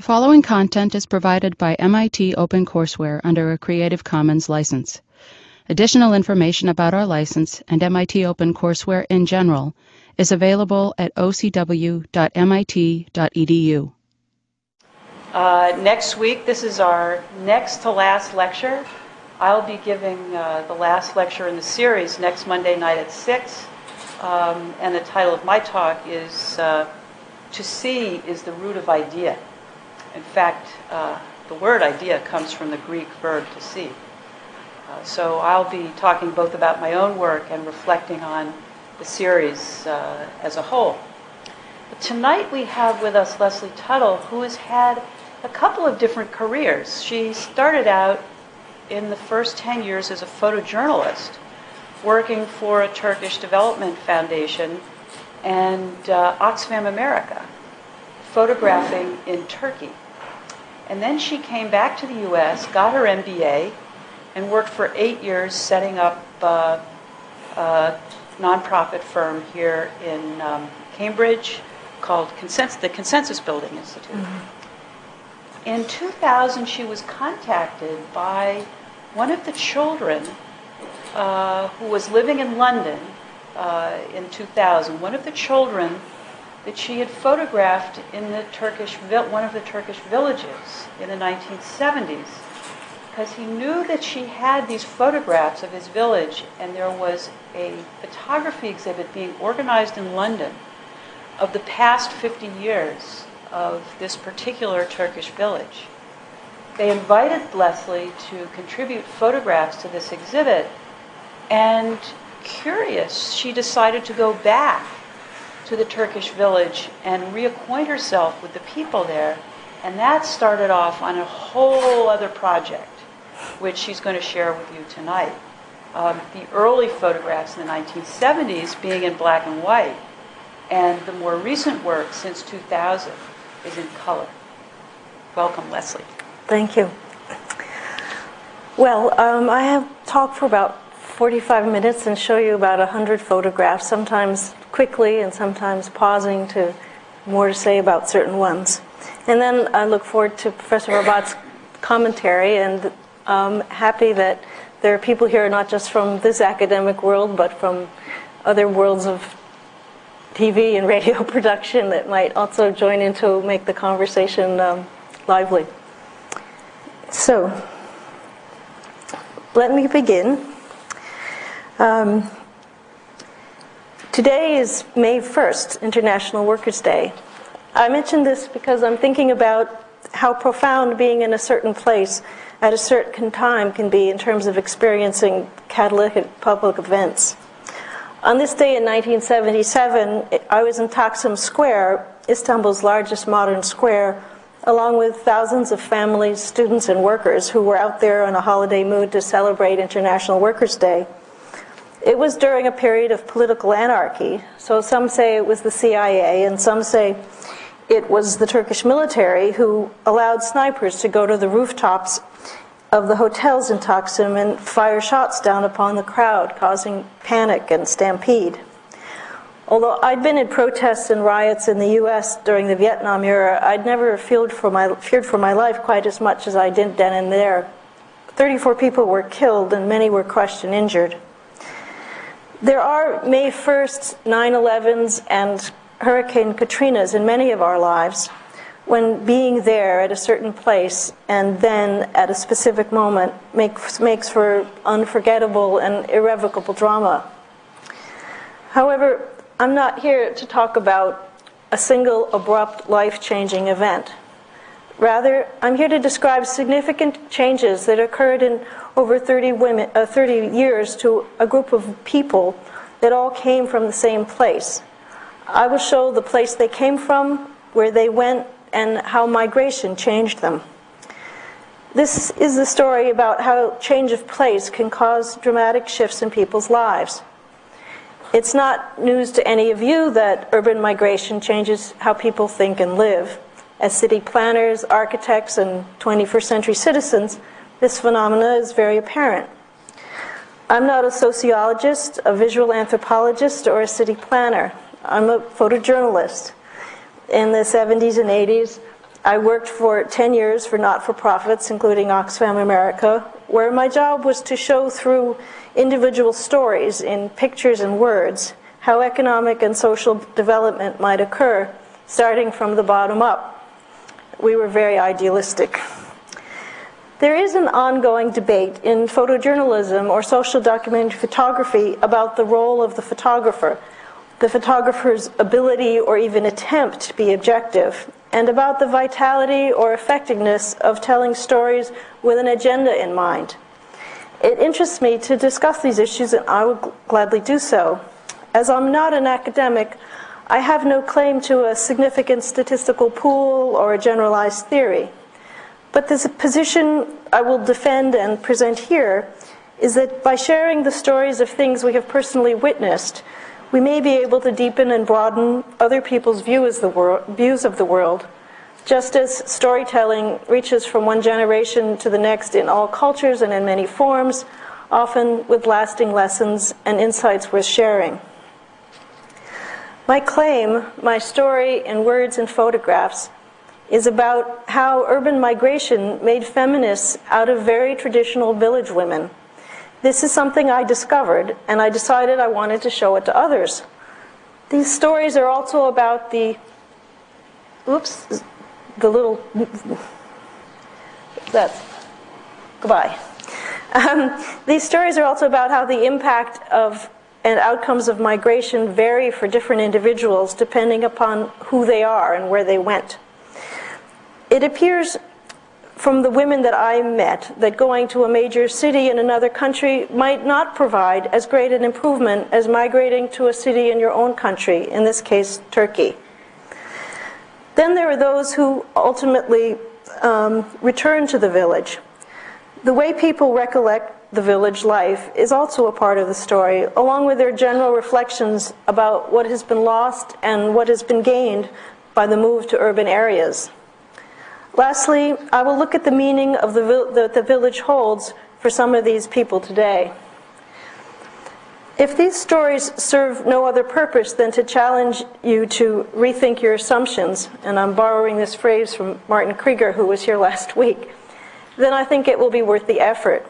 The following content is provided by MIT OpenCourseware under a Creative Commons license. Additional information about our license and MIT OpenCourseware in general is available at ocw.mit.edu. Uh, next week, this is our next to last lecture. I'll be giving uh, the last lecture in the series next Monday night at 6. Um, and the title of my talk is uh, To See is the Root of Idea. In fact, uh, the word idea comes from the Greek verb to see. Uh, so I'll be talking both about my own work and reflecting on the series uh, as a whole. But tonight we have with us Leslie Tuttle, who has had a couple of different careers. She started out in the first 10 years as a photojournalist, working for a Turkish development foundation and uh, Oxfam America, photographing in Turkey. And then she came back to the US, got her MBA, and worked for eight years setting up uh, a nonprofit firm here in um, Cambridge called Consens- the Consensus Building Institute. Mm-hmm. In 2000, she was contacted by one of the children uh, who was living in London uh, in 2000. One of the children that she had photographed in the Turkish one of the Turkish villages in the 1970s because he knew that she had these photographs of his village and there was a photography exhibit being organized in London of the past 50 years of this particular Turkish village. They invited Leslie to contribute photographs to this exhibit, and curious, she decided to go back to the Turkish village and reacquaint herself with the people there. And that started off on a whole other project, which she's going to share with you tonight. Um, the early photographs in the 1970s being in black and white, and the more recent work since 2000 is in color. Welcome, Leslie. Thank you. Well, um, I have talked for about 45 minutes and show you about 100 photographs, sometimes quickly and sometimes pausing to more to say about certain ones. And then I look forward to Professor Rabbat's commentary and I'm um, happy that there are people here not just from this academic world but from other worlds of TV and radio production that might also join in to make the conversation um, lively. So, let me begin. Um, today is May 1st, International Workers' Day. I mention this because I'm thinking about how profound being in a certain place at a certain time can be in terms of experiencing catalytic public events. On this day in 1977, I was in Taksim Square, Istanbul's largest modern square, along with thousands of families, students, and workers who were out there in a holiday mood to celebrate International Workers' Day. It was during a period of political anarchy, so some say it was the CIA, and some say it was the Turkish military who allowed snipers to go to the rooftops of the hotels in Taksim and fire shots down upon the crowd, causing panic and stampede. Although I'd been in protests and riots in the U.S. during the Vietnam era, I'd never feared for my, feared for my life quite as much as I did then and there. 34 people were killed and many were crushed and injured. There are May 1st 9 11s and Hurricane Katrinas in many of our lives when being there at a certain place and then at a specific moment makes, makes for unforgettable and irrevocable drama. However, I'm not here to talk about a single abrupt life changing event. Rather, I'm here to describe significant changes that occurred in over 30, women, uh, 30 years to a group of people that all came from the same place. I will show the place they came from, where they went, and how migration changed them. This is the story about how change of place can cause dramatic shifts in people's lives. It's not news to any of you that urban migration changes how people think and live. As city planners, architects, and 21st century citizens, this phenomena is very apparent. I'm not a sociologist, a visual anthropologist, or a city planner. I'm a photojournalist in the 70s and 80s, I worked for 10 years for not for profits, including Oxfam America, where my job was to show through individual stories in pictures and words how economic and social development might occur, starting from the bottom up. We were very idealistic. There is an ongoing debate in photojournalism or social documentary photography about the role of the photographer, the photographer's ability or even attempt to be objective, and about the vitality or effectiveness of telling stories with an agenda in mind. It interests me to discuss these issues, and I would gladly do so. As I'm not an academic, I have no claim to a significant statistical pool or a generalized theory. But the position I will defend and present here is that by sharing the stories of things we have personally witnessed, we may be able to deepen and broaden other people's views of the world, just as storytelling reaches from one generation to the next in all cultures and in many forms, often with lasting lessons and insights worth sharing. My claim, my story in words and photographs, is about how urban migration made feminists out of very traditional village women. This is something I discovered, and I decided I wanted to show it to others. These stories are also about the, oops, the little, that's, goodbye. Um, these stories are also about how the impact of and outcomes of migration vary for different individuals depending upon who they are and where they went. It appears from the women that I met that going to a major city in another country might not provide as great an improvement as migrating to a city in your own country, in this case, Turkey. Then there are those who ultimately um, return to the village. The way people recollect the village life is also a part of the story, along with their general reflections about what has been lost and what has been gained by the move to urban areas. Lastly, I will look at the meaning of the, that the village holds for some of these people today. If these stories serve no other purpose than to challenge you to rethink your assumptions, and I'm borrowing this phrase from Martin Krieger, who was here last week, then I think it will be worth the effort.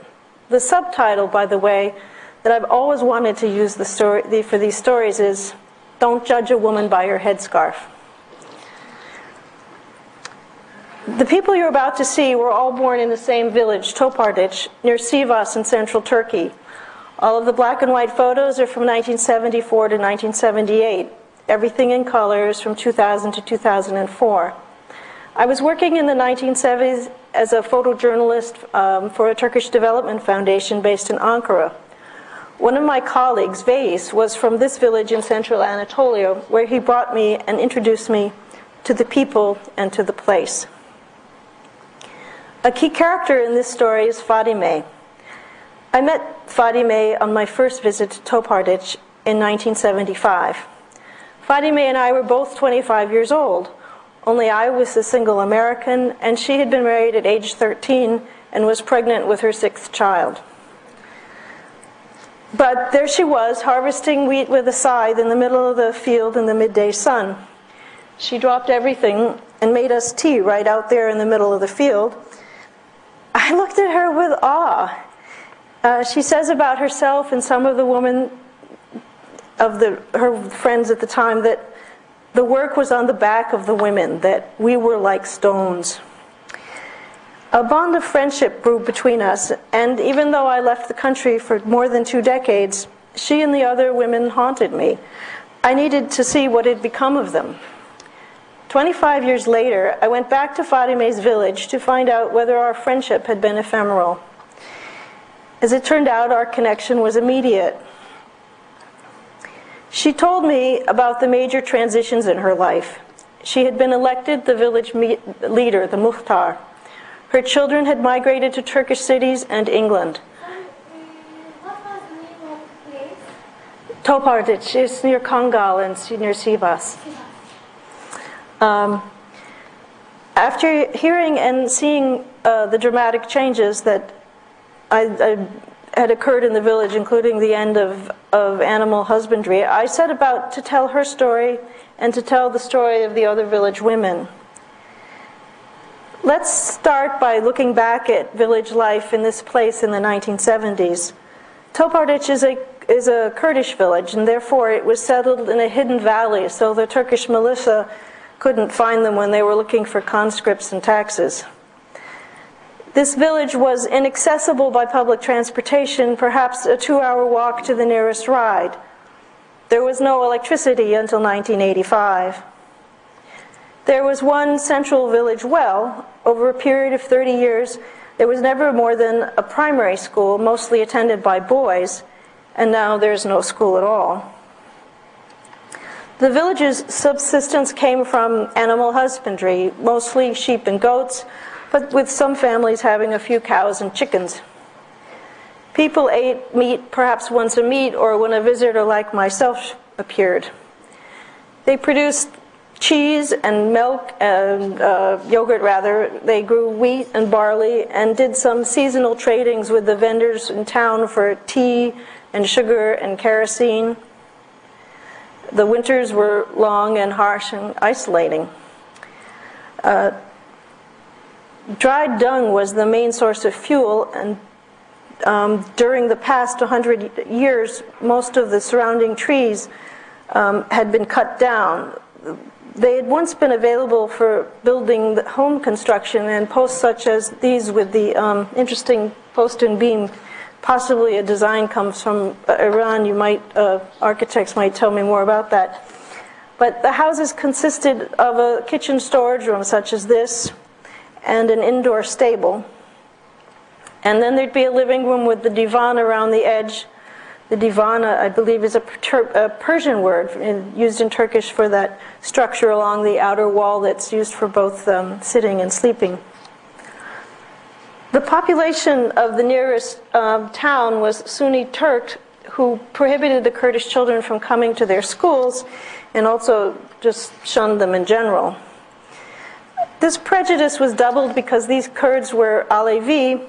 The subtitle, by the way, that I've always wanted to use the story, for these stories is Don't Judge a Woman by Her Headscarf. The people you're about to see were all born in the same village, Topardic, near Sivas in central Turkey. All of the black and white photos are from 1974 to 1978. Everything in colors from 2000 to 2004. I was working in the 1970s as a photojournalist um, for a Turkish development foundation based in Ankara. One of my colleagues, Veys, was from this village in central Anatolia, where he brought me and introduced me to the people and to the place. A key character in this story is Fadime. I met Fadime on my first visit to Topardic in 1975. Fadime and I were both 25 years old, only I was a single American, and she had been married at age 13 and was pregnant with her sixth child. But there she was, harvesting wheat with a scythe in the middle of the field in the midday sun. She dropped everything and made us tea right out there in the middle of the field I looked at her with awe. Uh, she says about herself and some of the women of the, her friends at the time that the work was on the back of the women, that we were like stones. A bond of friendship grew between us, and even though I left the country for more than two decades, she and the other women haunted me. I needed to see what had become of them. 25 years later, I went back to Fadime's village to find out whether our friendship had been ephemeral. As it turned out, our connection was immediate. She told me about the major transitions in her life. She had been elected the village leader, the Muhtar. Her children had migrated to Turkish cities and England. Topardic is near Kangal and near Sivas. Um, after hearing and seeing uh, the dramatic changes that I, had occurred in the village, including the end of, of animal husbandry, I set about to tell her story and to tell the story of the other village women. Let's start by looking back at village life in this place in the 1970s. Topardic is a, is a Kurdish village, and therefore it was settled in a hidden valley, so the Turkish militia couldn't find them when they were looking for conscripts and taxes. This village was inaccessible by public transportation, perhaps a two hour walk to the nearest ride. There was no electricity until 1985. There was one central village well. Over a period of 30 years, there was never more than a primary school, mostly attended by boys, and now there's no school at all. The village's subsistence came from animal husbandry, mostly sheep and goats, but with some families having a few cows and chickens. People ate meat perhaps once a meat or when a visitor like myself appeared. They produced cheese and milk and uh, yogurt rather. They grew wheat and barley and did some seasonal tradings with the vendors in town for tea and sugar and kerosene. The winters were long and harsh and isolating. Uh, dried dung was the main source of fuel, and um, during the past 100 years, most of the surrounding trees um, had been cut down. They had once been available for building home construction, and posts such as these with the um, interesting post and beam, possibly a design comes from uh, Iran. You might, uh, architects might tell me more about that. But the houses consisted of a kitchen storage room such as this, and an indoor stable. And then there'd be a living room with the divan around the edge. The divana, I believe, is a, a Persian word used in Turkish for that structure along the outer wall that's used for both um, sitting and sleeping. The population of the nearest um, town was Sunni Turk, who prohibited the Kurdish children from coming to their schools and also just shunned them in general. This prejudice was doubled because these Kurds were Alevi,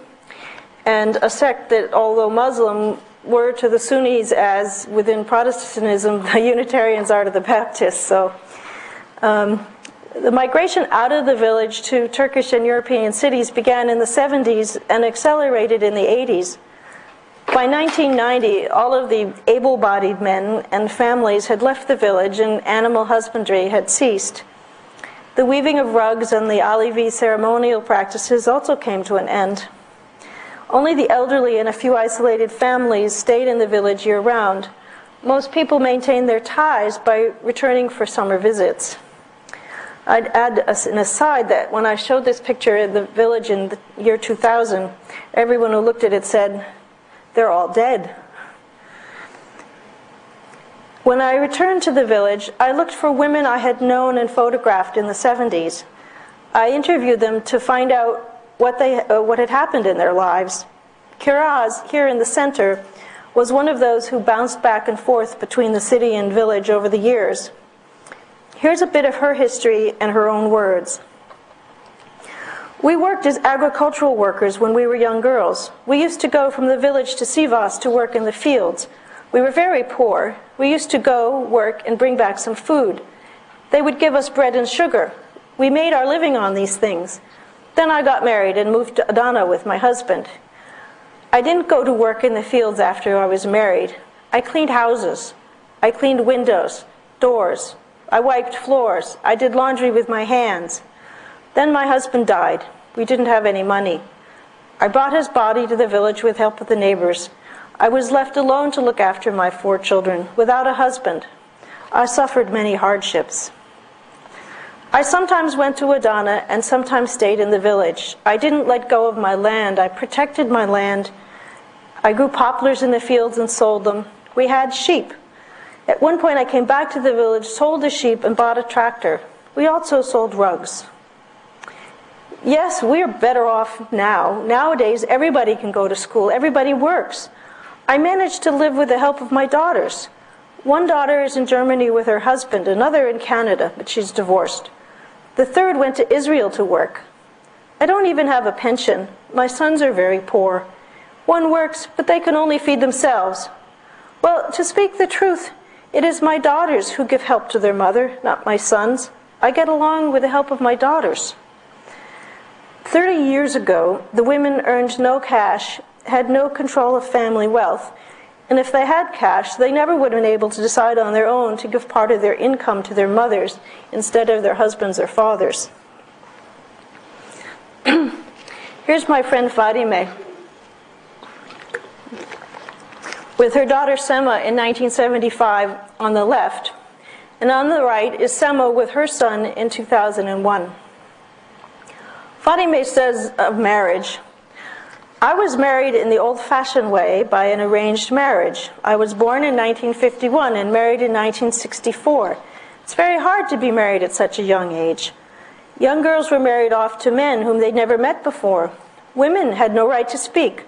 and a sect that, although Muslim, were to the Sunnis as within Protestantism the Unitarians are to the Baptists. So um, the migration out of the village to Turkish and European cities began in the 70s and accelerated in the 80s. By 1990, all of the able bodied men and families had left the village and animal husbandry had ceased. The weaving of rugs and the Alevi ceremonial practices also came to an end. Only the elderly and a few isolated families stayed in the village year round. Most people maintained their ties by returning for summer visits. I'd add an aside that when I showed this picture in the village in the year 2000, everyone who looked at it said, they're all dead. When I returned to the village, I looked for women I had known and photographed in the 70s. I interviewed them to find out what, they, uh, what had happened in their lives. Kiraz, here in the center, was one of those who bounced back and forth between the city and village over the years. Here's a bit of her history and her own words. We worked as agricultural workers when we were young girls. We used to go from the village to Sivas to work in the fields. We were very poor. We used to go, work, and bring back some food. They would give us bread and sugar. We made our living on these things. Then I got married and moved to Adana with my husband. I didn't go to work in the fields after I was married. I cleaned houses. I cleaned windows, doors. I wiped floors. I did laundry with my hands. Then my husband died. We didn't have any money. I brought his body to the village with help of the neighbors. I was left alone to look after my four children, without a husband. I suffered many hardships. I sometimes went to Adana and sometimes stayed in the village. I didn't let go of my land. I protected my land. I grew poplars in the fields and sold them. We had sheep. At one point, I came back to the village, sold the sheep, and bought a tractor. We also sold rugs. Yes, we're better off now. Nowadays, everybody can go to school, everybody works. I managed to live with the help of my daughters. One daughter is in Germany with her husband, another in Canada, but she's divorced. The third went to Israel to work. I don't even have a pension. My sons are very poor. One works, but they can only feed themselves. Well, to speak the truth, it is my daughters who give help to their mother, not my sons. I get along with the help of my daughters. 30 years ago, the women earned no cash, had no control of family wealth, and if they had cash, they never would have been able to decide on their own to give part of their income to their mothers instead of their husbands or fathers. Here's my friend Fadime. With her daughter Sema in 1975 on the left, and on the right is Sema with her son in 2001. Fadime says of marriage, I was married in the old fashioned way by an arranged marriage. I was born in 1951 and married in 1964. It's very hard to be married at such a young age. Young girls were married off to men whom they'd never met before. Women had no right to speak.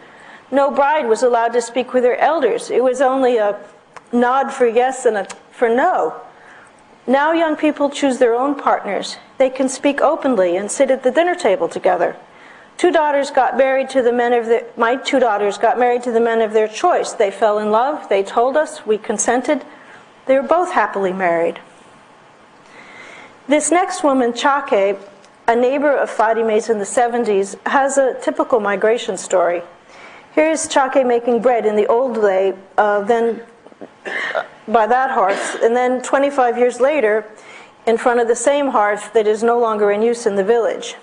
No bride was allowed to speak with her elders. It was only a nod for yes and a for no. Now young people choose their own partners. They can speak openly and sit at the dinner table together. Two daughters got married to the men of their, my two daughters got married to the men of their choice. They fell in love, they told us, we consented. They were both happily married. This next woman, Chake, a neighbor of Fadime's in the 70s, has a typical migration story. Here's Chake making bread in the old way, uh, then uh, by that hearth, and then 25 years later, in front of the same hearth that is no longer in use in the village.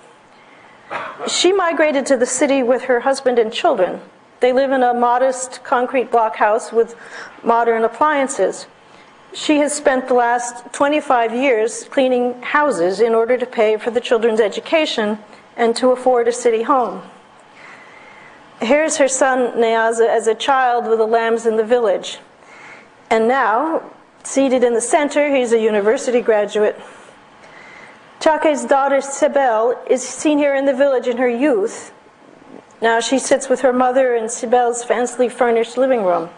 She migrated to the city with her husband and children. They live in a modest concrete block house with modern appliances. She has spent the last 25 years cleaning houses in order to pay for the children's education and to afford a city home. Here's her son Neaza as a child with the lambs in the village. And now, seated in the center, he's a university graduate Chake's daughter Sibel is seen here in the village in her youth. Now she sits with her mother in Sibel's fancily furnished living room.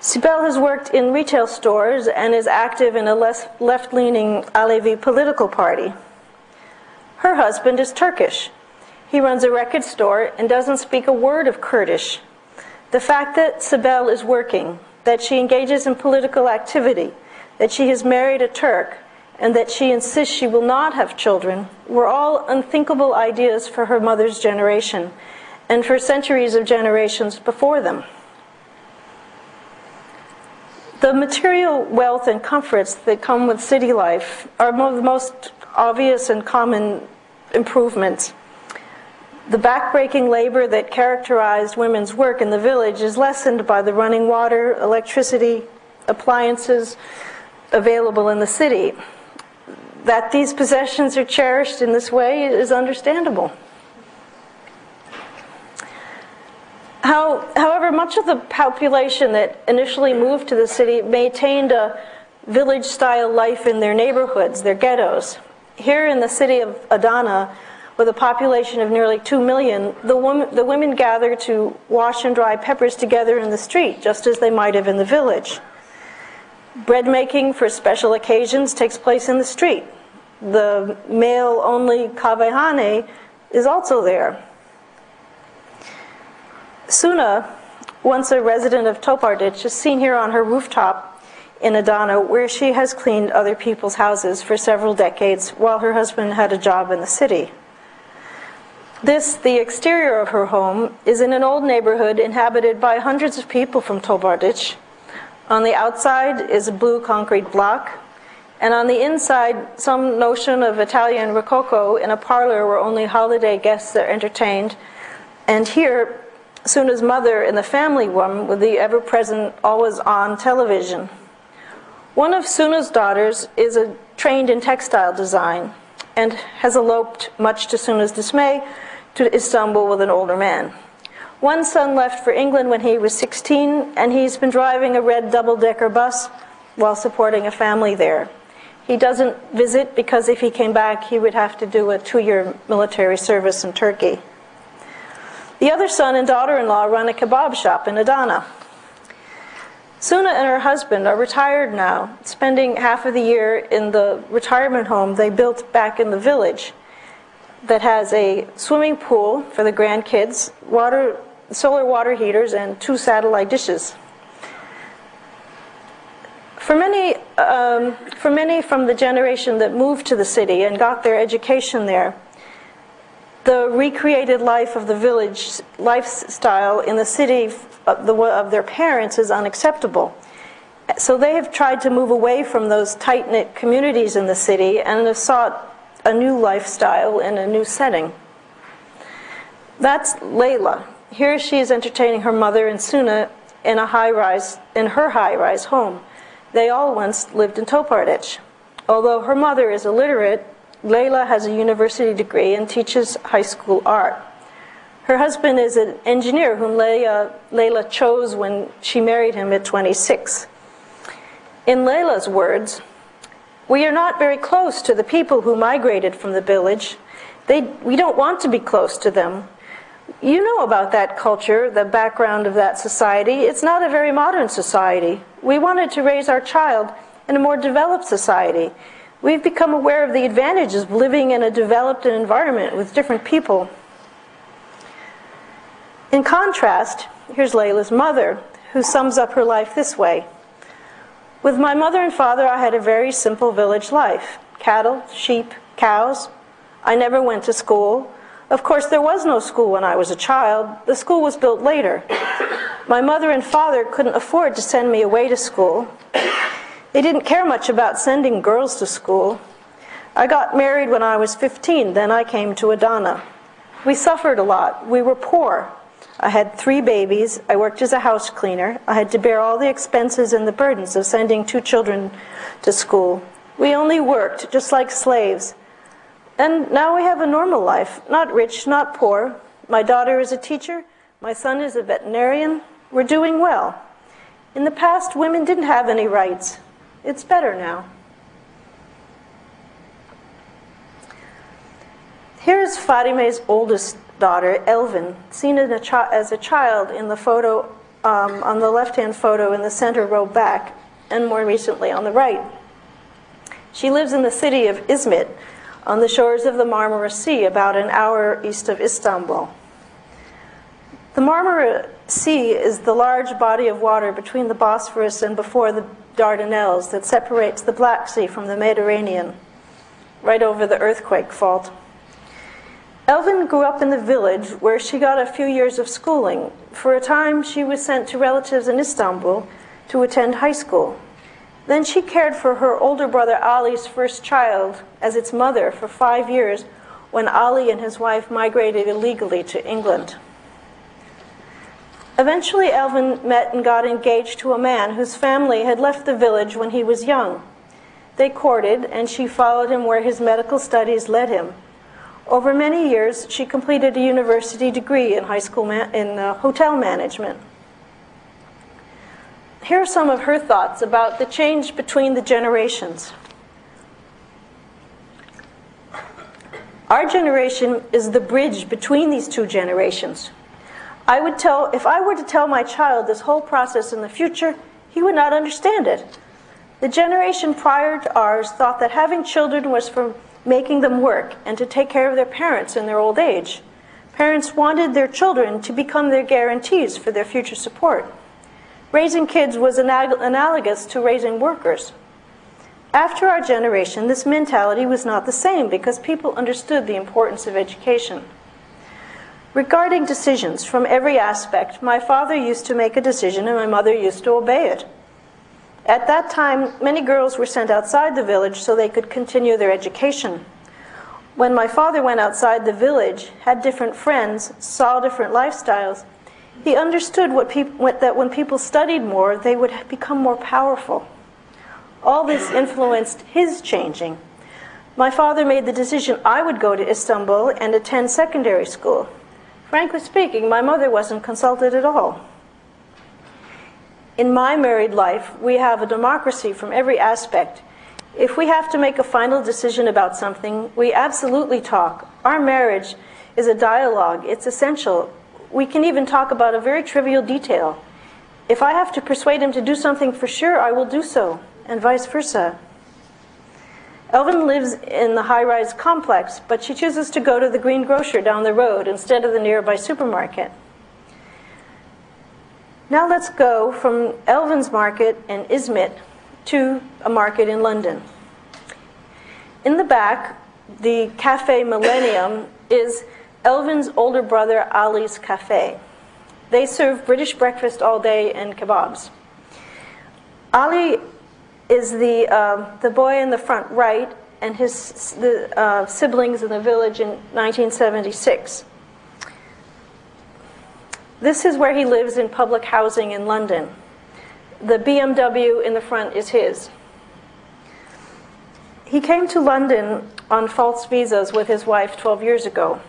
Sibel has worked in retail stores and is active in a left leaning Alevi political party. Her husband is Turkish. He runs a record store and doesn't speak a word of Kurdish. The fact that Sibel is working, that she engages in political activity, that she has married a Turk, and that she insists she will not have children were all unthinkable ideas for her mother's generation and for centuries of generations before them. The material wealth and comforts that come with city life are one of the most obvious and common improvements. The backbreaking labor that characterized women's work in the village is lessened by the running water, electricity, appliances available in the city that these possessions are cherished in this way is understandable. How, however, much of the population that initially moved to the city maintained a village style life in their neighborhoods, their ghettos. Here in the city of Adana, with a population of nearly 2 million, the, woman, the women gather to wash and dry peppers together in the street, just as they might have in the village. Bread making for special occasions takes place in the street. The male only kahvehane is also there. Suna, once a resident of Topardich, is seen here on her rooftop in Adana, where she has cleaned other people's houses for several decades while her husband had a job in the city. This, the exterior of her home, is in an old neighborhood inhabited by hundreds of people from Topardich. On the outside is a blue concrete block, and on the inside, some notion of Italian Rococo in a parlor where only holiday guests are entertained. And here, Suna's mother in the family room with the ever present, always on television. One of Suna's daughters is a, trained in textile design and has eloped, much to Suna's dismay, to Istanbul with an older man. One son left for England when he was 16, and he's been driving a red double decker bus while supporting a family there. He doesn't visit because if he came back, he would have to do a two year military service in Turkey. The other son and daughter in law run a kebab shop in Adana. Suna and her husband are retired now, spending half of the year in the retirement home they built back in the village that has a swimming pool for the grandkids, water solar water heaters, and two satellite dishes. For many, um, for many from the generation that moved to the city and got their education there, the recreated life of the village lifestyle in the city of, the, of their parents is unacceptable. So they have tried to move away from those tight knit communities in the city and have sought a new lifestyle in a new setting. That's Layla. Here she is entertaining her mother and Suna in a high rise in her high rise home. They all once lived in Topardich. Although her mother is illiterate, Layla has a university degree and teaches high school art. Her husband is an engineer whom Layla chose when she married him at 26. In Layla's words, we are not very close to the people who migrated from the village. They, we don't want to be close to them. You know about that culture, the background of that society. It's not a very modern society. We wanted to raise our child in a more developed society. We've become aware of the advantages of living in a developed environment with different people. In contrast, here's Layla's mother, who sums up her life this way with my mother and father, I had a very simple village life cattle, sheep, cows. I never went to school. Of course, there was no school when I was a child. The school was built later. My mother and father couldn't afford to send me away to school. They didn't care much about sending girls to school. I got married when I was 15, then I came to Adana. We suffered a lot. We were poor. I had three babies. I worked as a house cleaner. I had to bear all the expenses and the burdens of sending two children to school. We only worked, just like slaves. And now we have a normal life, not rich, not poor. My daughter is a teacher. My son is a veterinarian. We're doing well. In the past, women didn't have any rights. It's better now. Here's Fadime's oldest daughter, Elvin, seen a as a child in the photo, um, on the left hand photo in the center row back, and more recently on the right. She lives in the city of Izmit, on the shores of the Marmara Sea, about an hour east of Istanbul. The Marmara Sea is the large body of water between the Bosphorus and before the Dardanelles that separates the Black Sea from the Mediterranean, right over the earthquake fault. Elvin grew up in the village where she got a few years of schooling. For a time, she was sent to relatives in Istanbul to attend high school. Then she cared for her older brother Ali's first child as its mother for five years when Ali and his wife migrated illegally to England. Eventually, Elvin met and got engaged to a man whose family had left the village when he was young. They courted, and she followed him where his medical studies led him. Over many years, she completed a university degree in high school in uh, hotel management. Here are some of her thoughts about the change between the generations. Our generation is the bridge between these two generations. I would tell, if I were to tell my child this whole process in the future, he would not understand it. The generation prior to ours thought that having children was for making them work and to take care of their parents in their old age. Parents wanted their children to become their guarantees for their future support. Raising kids was anal- analogous to raising workers. After our generation, this mentality was not the same because people understood the importance of education. Regarding decisions from every aspect, my father used to make a decision and my mother used to obey it. At that time, many girls were sent outside the village so they could continue their education. When my father went outside the village, had different friends, saw different lifestyles, he understood what peop- that when people studied more, they would become more powerful. All this influenced his changing. My father made the decision I would go to Istanbul and attend secondary school. Frankly speaking, my mother wasn't consulted at all. In my married life, we have a democracy from every aspect. If we have to make a final decision about something, we absolutely talk. Our marriage is a dialogue, it's essential. We can even talk about a very trivial detail. If I have to persuade him to do something for sure, I will do so, and vice versa. Elvin lives in the high rise complex, but she chooses to go to the green grocer down the road instead of the nearby supermarket. Now let's go from Elvin's Market in Izmit to a market in London. In the back, the Cafe Millennium is Elvin's older brother Ali's Cafe. They serve British breakfast all day and kebabs. Ali is the, uh, the boy in the front right and his the, uh, siblings in the village in 1976. This is where he lives in public housing in London. The BMW in the front is his. He came to London on false visas with his wife 12 years ago.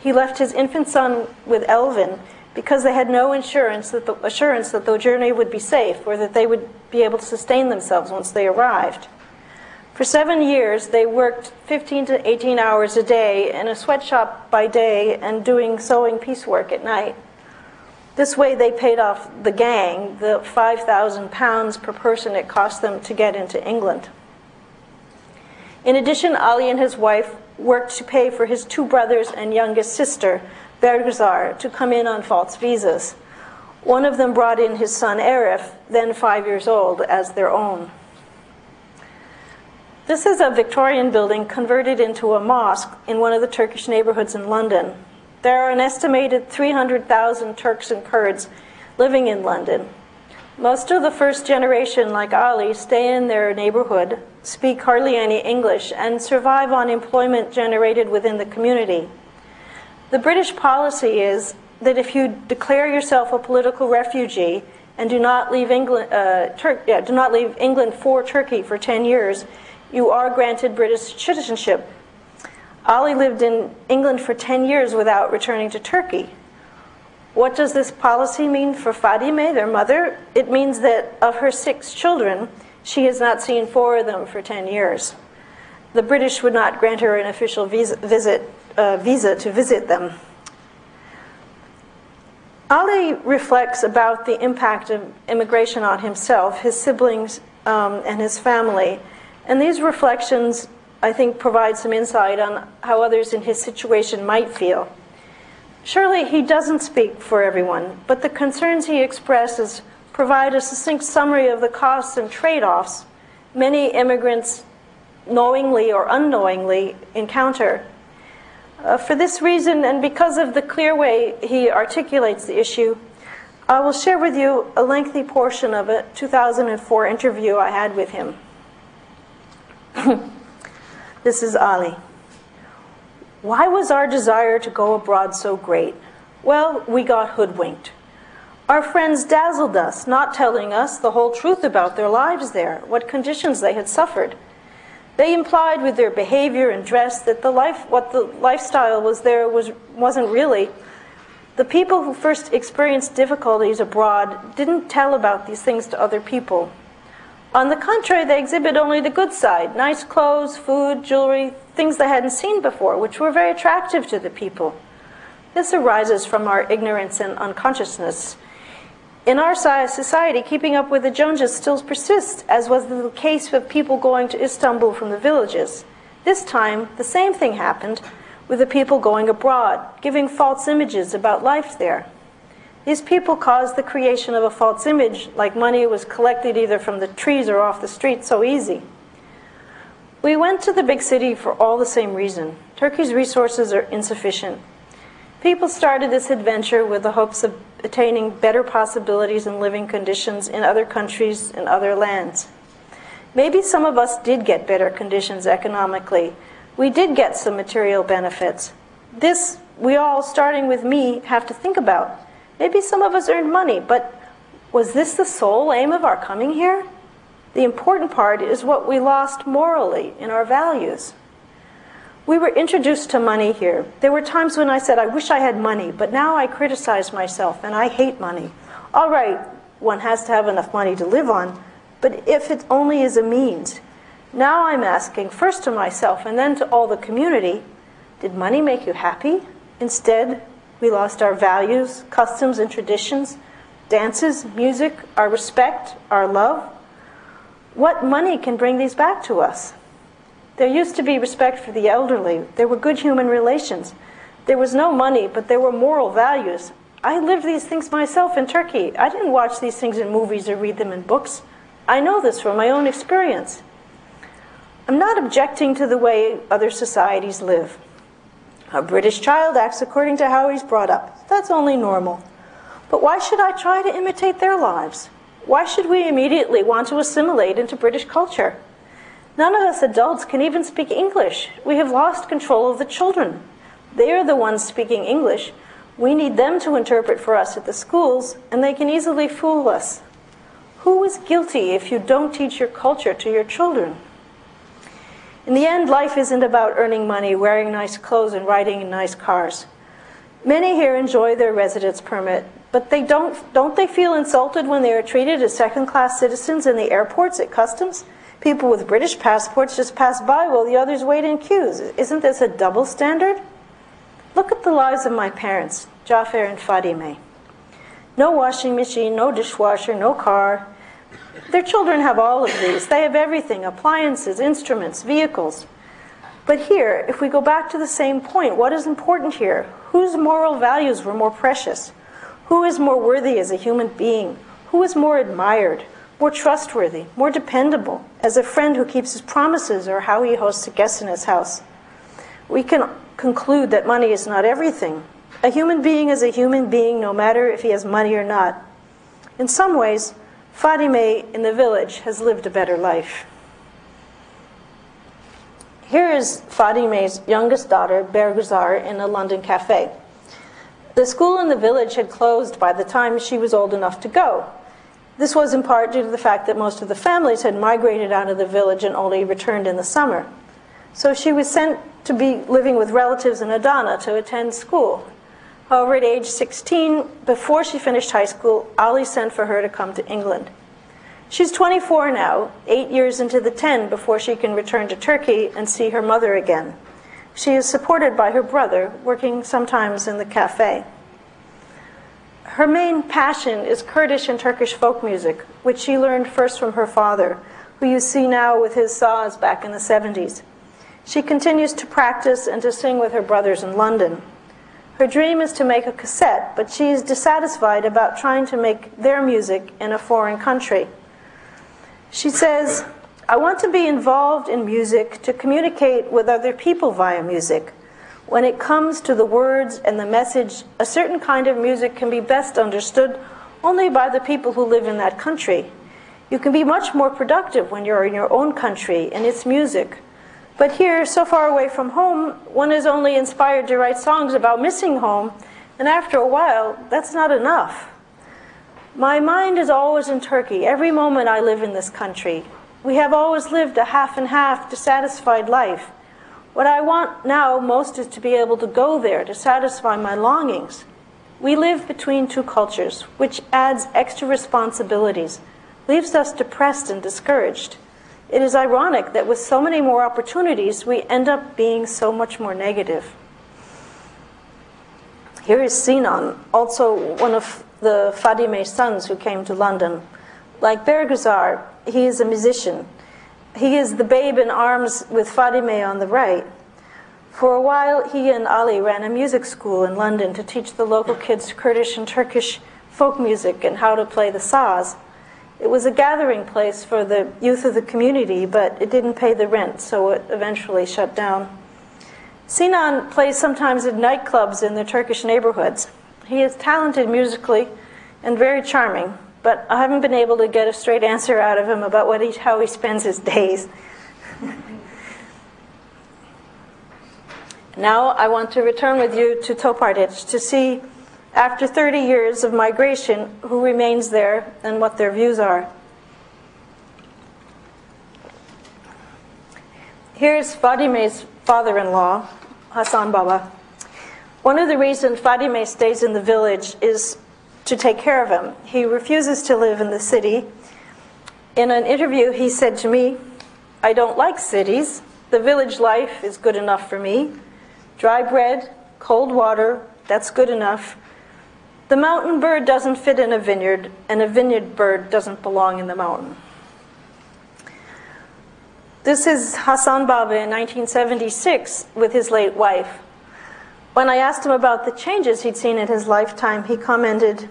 He left his infant son with Elvin because they had no insurance that the, assurance that the journey would be safe or that they would be able to sustain themselves once they arrived. For seven years, they worked 15 to 18 hours a day in a sweatshop by day and doing sewing piecework at night. This way, they paid off the gang the 5,000 pounds per person it cost them to get into England. In addition, Ali and his wife worked to pay for his two brothers and youngest sister, Bergzar, to come in on false visas. One of them brought in his son Arif, then five years old, as their own. This is a Victorian building converted into a mosque in one of the Turkish neighborhoods in London. There are an estimated 300,000 Turks and Kurds living in London. Most of the first generation, like Ali, stay in their neighborhood, speak hardly any English, and survive on employment generated within the community. The British policy is that if you declare yourself a political refugee and do not leave England, uh, Tur- yeah, do not leave England for Turkey for 10 years, you are granted British citizenship. Ali lived in England for 10 years without returning to Turkey. What does this policy mean for Fadime, their mother? It means that of her six children, she has not seen four of them for 10 years. The British would not grant her an official visa, visit, uh, visa to visit them. Ali reflects about the impact of immigration on himself, his siblings, um, and his family. And these reflections, I think, provide some insight on how others in his situation might feel. Surely he doesn't speak for everyone, but the concerns he expresses provide a succinct summary of the costs and trade offs many immigrants knowingly or unknowingly encounter. Uh, for this reason, and because of the clear way he articulates the issue, I will share with you a lengthy portion of a 2004 interview I had with him. this is Ali. Why was our desire to go abroad so great? Well, we got hoodwinked. Our friends dazzled us, not telling us the whole truth about their lives there, what conditions they had suffered. They implied with their behavior and dress that the life, what the lifestyle was there was, wasn't really. The people who first experienced difficulties abroad didn't tell about these things to other people. On the contrary, they exhibit only the good side nice clothes, food, jewelry, things they hadn't seen before, which were very attractive to the people. This arises from our ignorance and unconsciousness. In our society, keeping up with the Joneses still persists, as was the case with people going to Istanbul from the villages. This time, the same thing happened with the people going abroad, giving false images about life there. These people caused the creation of a false image, like money was collected either from the trees or off the street so easy. We went to the big city for all the same reason. Turkey's resources are insufficient. People started this adventure with the hopes of attaining better possibilities and living conditions in other countries and other lands. Maybe some of us did get better conditions economically. We did get some material benefits. This, we all, starting with me, have to think about. Maybe some of us earned money, but was this the sole aim of our coming here? The important part is what we lost morally in our values. We were introduced to money here. There were times when I said, I wish I had money, but now I criticize myself and I hate money. All right, one has to have enough money to live on, but if it only is a means. Now I'm asking first to myself and then to all the community did money make you happy? Instead, we lost our values, customs, and traditions, dances, music, our respect, our love. What money can bring these back to us? There used to be respect for the elderly. There were good human relations. There was no money, but there were moral values. I lived these things myself in Turkey. I didn't watch these things in movies or read them in books. I know this from my own experience. I'm not objecting to the way other societies live. A British child acts according to how he's brought up. That's only normal. But why should I try to imitate their lives? Why should we immediately want to assimilate into British culture? None of us adults can even speak English. We have lost control of the children. They are the ones speaking English. We need them to interpret for us at the schools, and they can easily fool us. Who is guilty if you don't teach your culture to your children? In the end, life isn't about earning money, wearing nice clothes, and riding in nice cars. Many here enjoy their residence permit, but they don't, don't they feel insulted when they are treated as second class citizens in the airports at customs? People with British passports just pass by while the others wait in queues. Isn't this a double standard? Look at the lives of my parents, Jafar and Fadime. No washing machine, no dishwasher, no car. Their children have all of these. They have everything appliances, instruments, vehicles. But here, if we go back to the same point, what is important here? Whose moral values were more precious? Who is more worthy as a human being? Who is more admired, more trustworthy, more dependable as a friend who keeps his promises or how he hosts a guest in his house? We can conclude that money is not everything. A human being is a human being no matter if he has money or not. In some ways, Fadime in the village has lived a better life. Here is Fadime's youngest daughter, Berguzar, in a London cafe. The school in the village had closed by the time she was old enough to go. This was in part due to the fact that most of the families had migrated out of the village and only returned in the summer. So she was sent to be living with relatives in Adana to attend school. However, at age 16, before she finished high school, Ali sent for her to come to England. She's 24 now, eight years into the 10 before she can return to Turkey and see her mother again. She is supported by her brother, working sometimes in the cafe. Her main passion is Kurdish and Turkish folk music, which she learned first from her father, who you see now with his saz back in the 70s. She continues to practice and to sing with her brothers in London. Her dream is to make a cassette, but she is dissatisfied about trying to make their music in a foreign country. She says, I want to be involved in music to communicate with other people via music. When it comes to the words and the message, a certain kind of music can be best understood only by the people who live in that country. You can be much more productive when you're in your own country and its music. But here, so far away from home, one is only inspired to write songs about missing home, and after a while, that's not enough. My mind is always in Turkey, every moment I live in this country. We have always lived a half and half dissatisfied life. What I want now most is to be able to go there to satisfy my longings. We live between two cultures, which adds extra responsibilities, leaves us depressed and discouraged. It is ironic that with so many more opportunities, we end up being so much more negative. Here is Sinan, also one of the Fadime's sons who came to London. Like Berguzar, he is a musician. He is the babe in arms with Fadime on the right. For a while, he and Ali ran a music school in London to teach the local kids Kurdish and Turkish folk music and how to play the saz. It was a gathering place for the youth of the community, but it didn't pay the rent, so it eventually shut down. Sinan plays sometimes in nightclubs in the Turkish neighborhoods. He is talented musically and very charming, but I haven't been able to get a straight answer out of him about what he, how he spends his days. now I want to return with you to Topardic to see after 30 years of migration, who remains there and what their views are. Here's Fadime's father in law, Hassan Baba. One of the reasons Fadime stays in the village is to take care of him. He refuses to live in the city. In an interview, he said to me, I don't like cities. The village life is good enough for me. Dry bread, cold water, that's good enough. The mountain bird doesn't fit in a vineyard, and a vineyard bird doesn't belong in the mountain. This is Hassan Baba in 1976 with his late wife. When I asked him about the changes he'd seen in his lifetime, he commented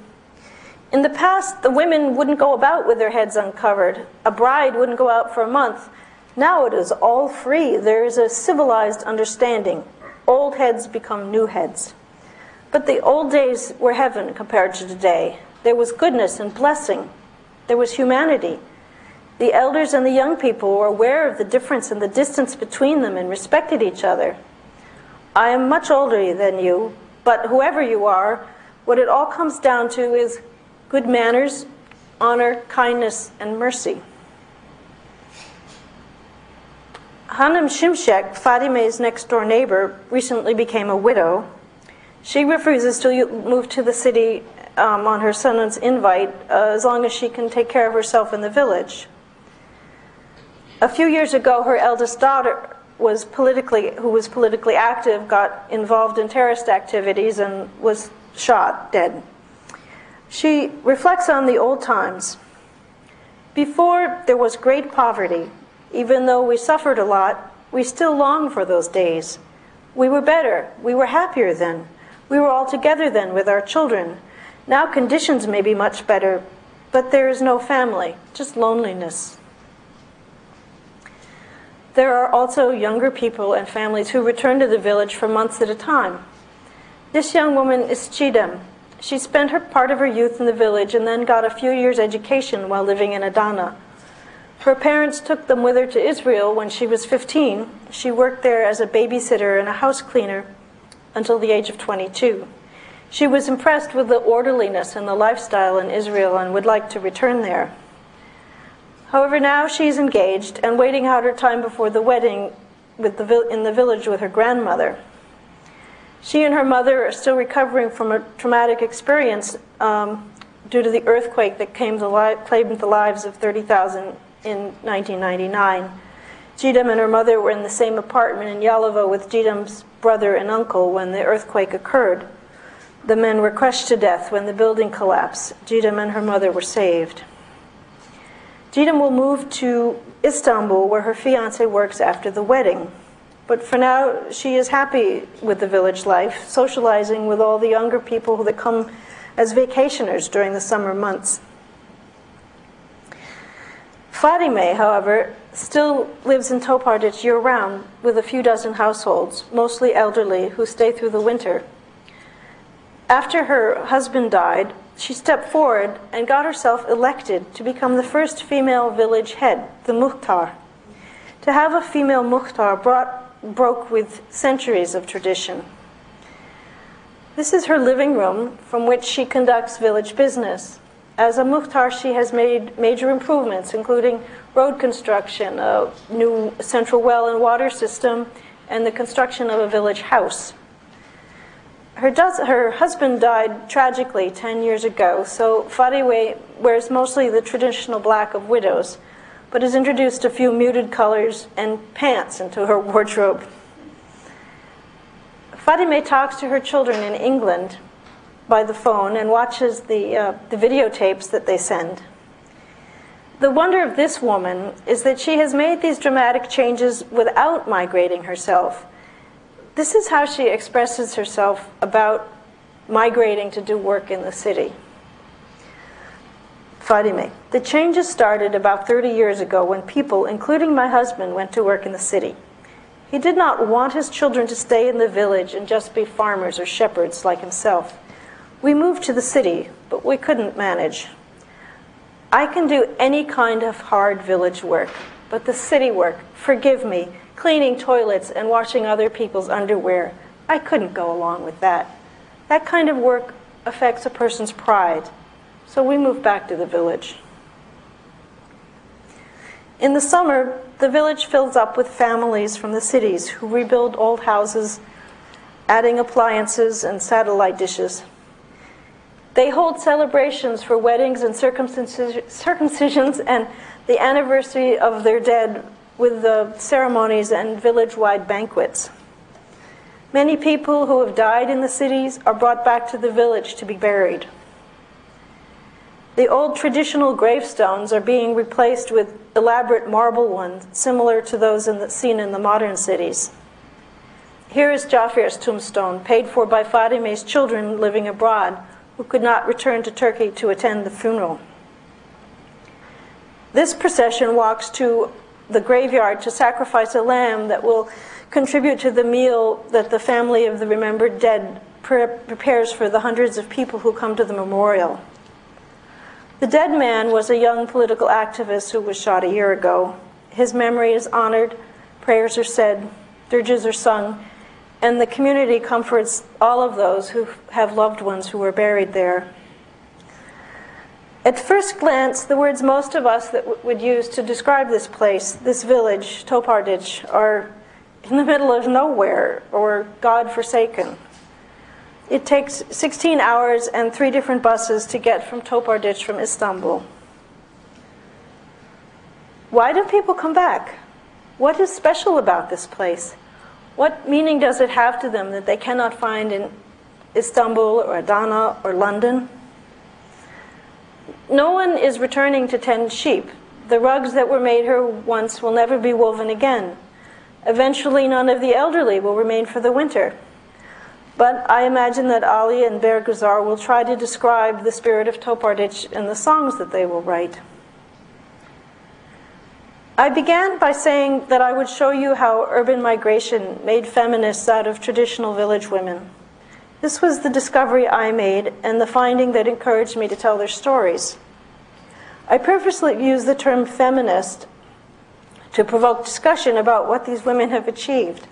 In the past, the women wouldn't go about with their heads uncovered. A bride wouldn't go out for a month. Now it is all free. There is a civilized understanding. old heads become new heads. But the old days were heaven compared to today. There was goodness and blessing, there was humanity. The elders and the young people were aware of the difference and the distance between them and respected each other. I am much older than you, but whoever you are, what it all comes down to is good manners, honor, kindness, and mercy. Hanum Şimşek, Fadime's next door neighbor, recently became a widow. She refuses to move to the city um, on her son's invite uh, as long as she can take care of herself in the village. A few years ago, her eldest daughter was politically, who was politically active, got involved in terrorist activities and was shot dead. She reflects on the old times. Before there was great poverty, even though we suffered a lot, we still long for those days. We were better. We were happier then. We were all together then with our children. Now conditions may be much better, but there is no family, just loneliness. There are also younger people and families who return to the village for months at a time. This young woman is Chidem. She spent her part of her youth in the village and then got a few years' education while living in Adana. Her parents took them with her to Israel when she was 15. She worked there as a babysitter and a house cleaner until the age of 22. She was impressed with the orderliness and the lifestyle in Israel and would like to return there. However, now she's engaged and waiting out her time before the wedding with the, in the village with her grandmother. She and her mother are still recovering from a traumatic experience um, due to the earthquake that came li- claimed the lives of 30,000 in 1999. Jidam and her mother were in the same apartment in Yalova with Jidam's brother and uncle when the earthquake occurred. The men were crushed to death when the building collapsed. Jidam and her mother were saved. Jidam will move to Istanbul, where her fiance works after the wedding. But for now, she is happy with the village life, socializing with all the younger people that come as vacationers during the summer months. Fadime, however, still lives in Topardic year round with a few dozen households, mostly elderly, who stay through the winter. After her husband died, she stepped forward and got herself elected to become the first female village head, the Muhtar. To have a female Muhtar brought, broke with centuries of tradition. This is her living room from which she conducts village business. As a Muhtar, she has made major improvements, including road construction, a new central well and water system, and the construction of a village house. Her, does, her husband died tragically 10 years ago, so Fadime wears mostly the traditional black of widows, but has introduced a few muted colors and pants into her wardrobe. Fadime talks to her children in England by the phone and watches the, uh, the videotapes that they send. The wonder of this woman is that she has made these dramatic changes without migrating herself. This is how she expresses herself about migrating to do work in the city. The changes started about 30 years ago when people, including my husband, went to work in the city. He did not want his children to stay in the village and just be farmers or shepherds like himself. We moved to the city, but we couldn't manage. I can do any kind of hard village work, but the city work, forgive me, cleaning toilets and washing other people's underwear, I couldn't go along with that. That kind of work affects a person's pride. So we moved back to the village. In the summer, the village fills up with families from the cities who rebuild old houses, adding appliances and satellite dishes. They hold celebrations for weddings and circumcisions and the anniversary of their dead with the ceremonies and village wide banquets. Many people who have died in the cities are brought back to the village to be buried. The old traditional gravestones are being replaced with elaborate marble ones, similar to those in the, seen in the modern cities. Here is Jafar's tombstone, paid for by Fadime's children living abroad, who could not return to Turkey to attend the funeral. This procession walks to the graveyard to sacrifice a lamb that will contribute to the meal that the family of the remembered dead pre- prepares for the hundreds of people who come to the memorial. The dead man was a young political activist who was shot a year ago. His memory is honored, prayers are said, dirges are sung, and the community comforts all of those who have loved ones who were buried there. At first glance, the words most of us that would use to describe this place, this village, Topardich, are in the middle of nowhere or God forsaken. It takes 16 hours and three different buses to get from Topardich from Istanbul. Why do people come back? What is special about this place? What meaning does it have to them that they cannot find in Istanbul or Adana or London? No one is returning to tend sheep. The rugs that were made here once will never be woven again. Eventually, none of the elderly will remain for the winter. But I imagine that Ali and Berguzar will try to describe the spirit of Topardich in the songs that they will write. I began by saying that I would show you how urban migration made feminists out of traditional village women. This was the discovery I made and the finding that encouraged me to tell their stories. I purposely use the term feminist to provoke discussion about what these women have achieved.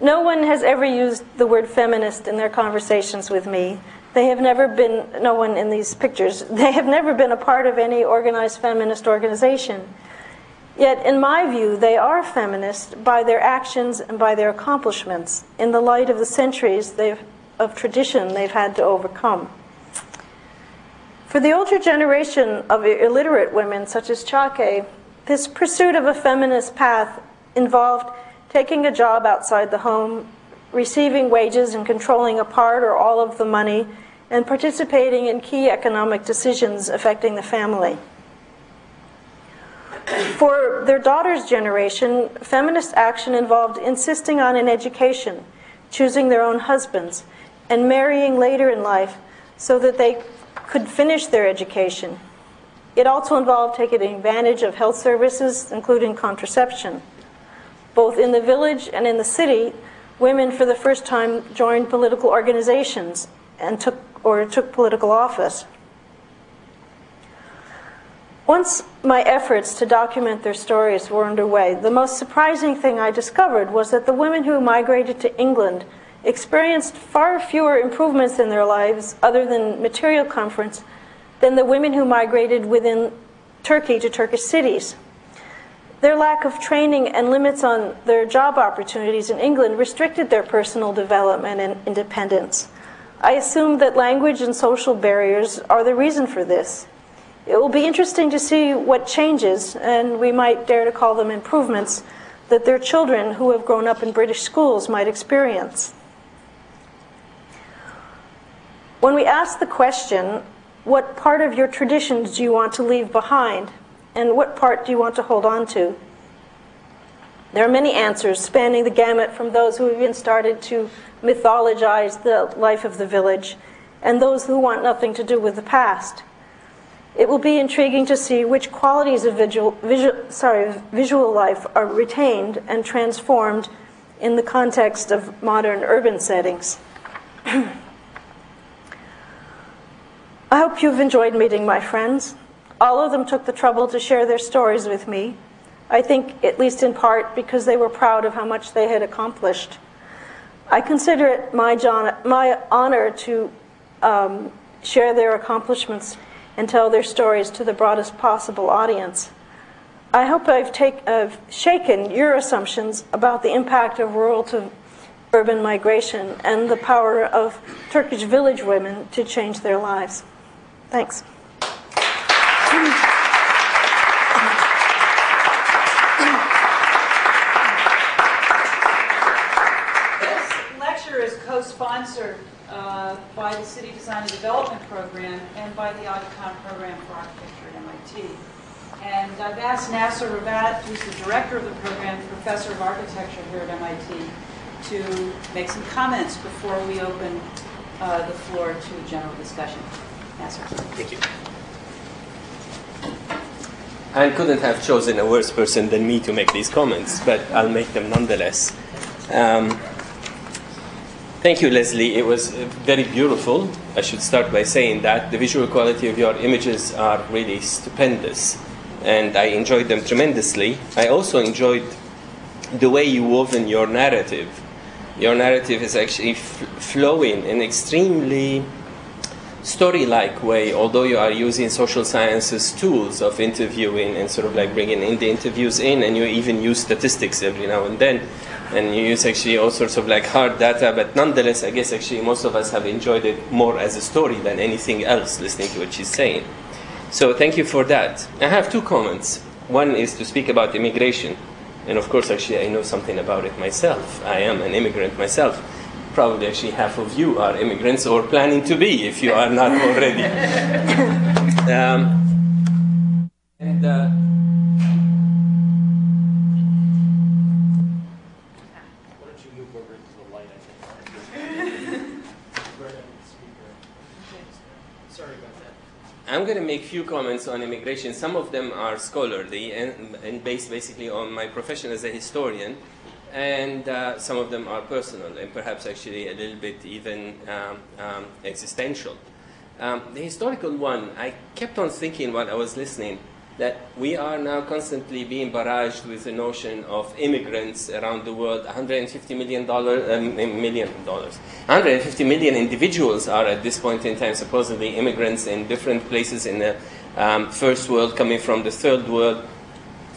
No one has ever used the word feminist in their conversations with me. They have never been, no one in these pictures, they have never been a part of any organized feminist organization. Yet, in my view, they are feminist by their actions and by their accomplishments in the light of the centuries of tradition they've had to overcome. For the older generation of illiterate women, such as Chake, this pursuit of a feminist path involved taking a job outside the home, receiving wages and controlling a part or all of the money, and participating in key economic decisions affecting the family. For their daughter's generation, feminist action involved insisting on an education, choosing their own husbands, and marrying later in life so that they could finish their education. It also involved taking advantage of health services, including contraception. Both in the village and in the city, women for the first time joined political organizations and took or took political office. Once my efforts to document their stories were underway, the most surprising thing I discovered was that the women who migrated to England experienced far fewer improvements in their lives, other than material comforts, than the women who migrated within Turkey to Turkish cities. Their lack of training and limits on their job opportunities in England restricted their personal development and independence. I assume that language and social barriers are the reason for this. It will be interesting to see what changes, and we might dare to call them improvements, that their children who have grown up in British schools might experience. When we ask the question, what part of your traditions do you want to leave behind, and what part do you want to hold on to? There are many answers spanning the gamut from those who have even started to mythologize the life of the village and those who want nothing to do with the past. It will be intriguing to see which qualities of visual, visual, sorry, visual life are retained and transformed in the context of modern urban settings. I hope you've enjoyed meeting my friends. All of them took the trouble to share their stories with me. I think, at least in part, because they were proud of how much they had accomplished. I consider it my, my honor to um, share their accomplishments and tell their stories to the broadest possible audience. I hope I've, take, I've shaken your assumptions about the impact of rural to urban migration and the power of Turkish village women to change their lives. Thanks. This lecture is co-sponsored uh, by the City Design and Development Program and by the Town Program for Architecture at MIT. And I've asked Nasser Rabbat, who's the director of the program, professor of architecture here at MIT, to make some comments before we open uh, the floor to general discussion. Nasser. Thank you. I couldn't have chosen a worse person than me to make these comments, but I'll make them nonetheless. Um, thank you, Leslie. It was uh, very beautiful. I should start by saying that the visual quality of your images are really stupendous, and I enjoyed them tremendously. I also enjoyed the way you wove in your narrative. Your narrative is actually f- flowing in an extremely story-like way, although you are using social sciences tools of interviewing and sort of like bringing in the interviews in, and you even use statistics every now and then, and you use actually all sorts of like hard data, but nonetheless, I guess actually most of us have enjoyed it more as a story than anything else, listening to what she's saying. So thank you for that. I have two comments. One is to speak about immigration, and of course, actually, I know something about it myself. I am an immigrant myself probably actually half of you are immigrants or planning to be if you are not already. um, and, uh, I'm going to make a few comments on immigration. Some of them are scholarly and, and based basically on my profession as a historian and uh, some of them are personal and perhaps actually a little bit even um, um, existential. Um, the historical one, I kept on thinking while I was listening that we are now constantly being barraged with the notion of immigrants around the world. 150 million dollar, um, million dollars, 150 million individuals are at this point in time supposedly immigrants in different places in the um, first world, coming from the third world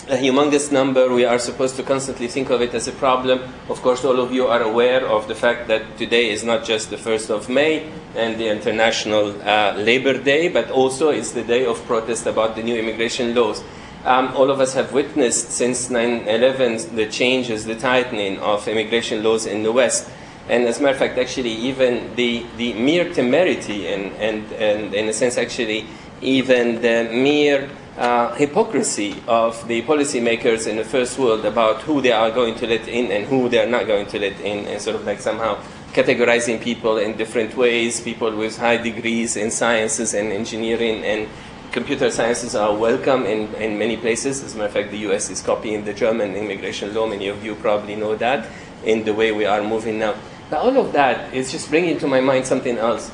a humongous number. We are supposed to constantly think of it as a problem. Of course, all of you are aware of the fact that today is not just the 1st of May and the International uh, Labor Day, but also it's the day of protest about the new immigration laws. Um, all of us have witnessed since 9 11 the changes, the tightening of immigration laws in the West. And as a matter of fact, actually, even the, the mere temerity and, and, and, in a sense, actually, even the mere uh, hypocrisy of the policymakers in the first world about who they are going to let in and who they are not going to let in, and sort of like somehow categorizing people in different ways. People with high degrees in sciences and engineering and computer sciences are welcome in, in many places. As a matter of fact, the US is copying the German immigration law. Many of you probably know that in the way we are moving now. But all of that is just bringing to my mind something else.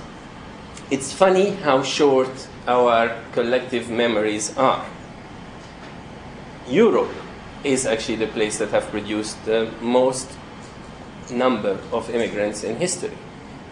It's funny how short our collective memories are. Europe is actually the place that have produced the most number of immigrants in history.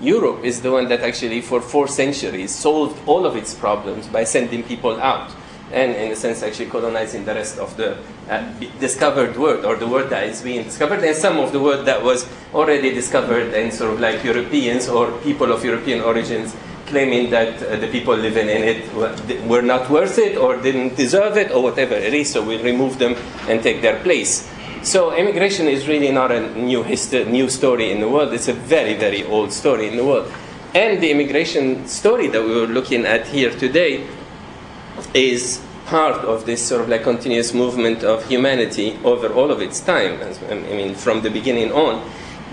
Europe is the one that actually, for four centuries, solved all of its problems by sending people out and, in a sense, actually colonizing the rest of the uh, discovered world or the world that is being discovered, and some of the world that was already discovered and sort of like Europeans or people of European origins claiming that uh, the people living in it were not worth it or didn't deserve it or whatever it is, so we'll remove them and take their place. So immigration is really not a new, history, new story in the world. It's a very, very old story in the world. And the immigration story that we were looking at here today is part of this sort of like continuous movement of humanity over all of its time. I mean, from the beginning on.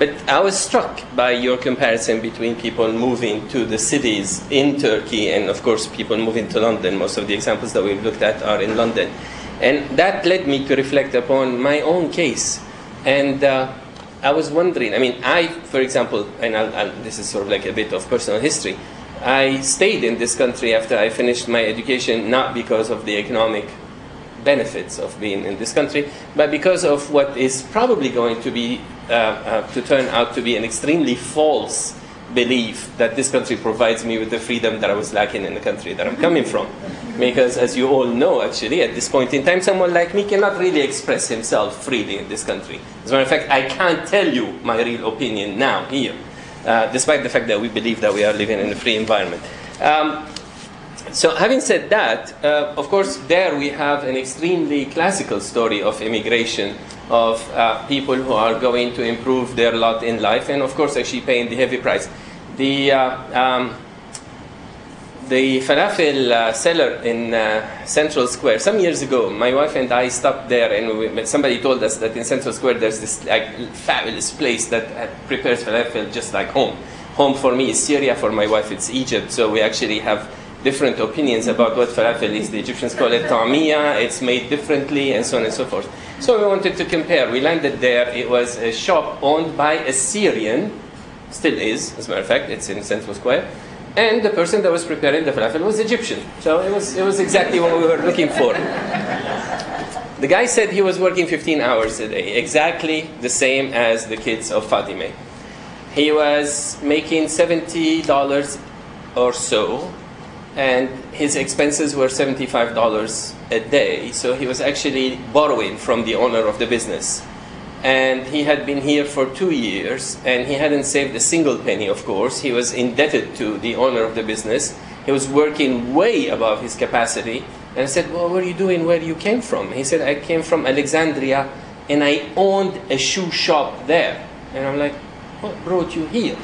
But I was struck by your comparison between people moving to the cities in Turkey and, of course, people moving to London. Most of the examples that we've looked at are in London. And that led me to reflect upon my own case. And uh, I was wondering, I mean, I, for example, and I'll, I'll, this is sort of like a bit of personal history, I stayed in this country after I finished my education not because of the economic benefits of being in this country, but because of what is probably going to be uh, uh, to turn out to be an extremely false belief that this country provides me with the freedom that I was lacking in the country that I'm coming from. Because, as you all know, actually, at this point in time, someone like me cannot really express himself freely in this country. As a matter of fact, I can't tell you my real opinion now, here, uh, despite the fact that we believe that we are living in a free environment. Um, so, having said that, uh, of course, there we have an extremely classical story of immigration, of uh, people who are going to improve their lot in life, and of course, actually paying the heavy price. The uh, um, the falafel uh, seller in uh, Central Square. Some years ago, my wife and I stopped there, and we, somebody told us that in Central Square there's this like fabulous place that uh, prepares falafel just like home. Home for me is Syria, for my wife it's Egypt. So we actually have different opinions about what falafel is. The Egyptians call it tamia, it's made differently, and so on and so forth. So we wanted to compare. We landed there. It was a shop owned by a Syrian, still is, as a matter of fact, it's in Central Square. And the person that was preparing the falafel was Egyptian. So it was, it was exactly what we were looking for. The guy said he was working 15 hours a day, exactly the same as the kids of Fadime. He was making $70 or so, and his expenses were $75 a day, so he was actually borrowing from the owner of the business. And he had been here for two years, and he hadn't saved a single penny, of course. He was indebted to the owner of the business. He was working way above his capacity, and I said, Well, what are you doing? Where you came from? He said, I came from Alexandria and I owned a shoe shop there. And I'm like, What brought you here?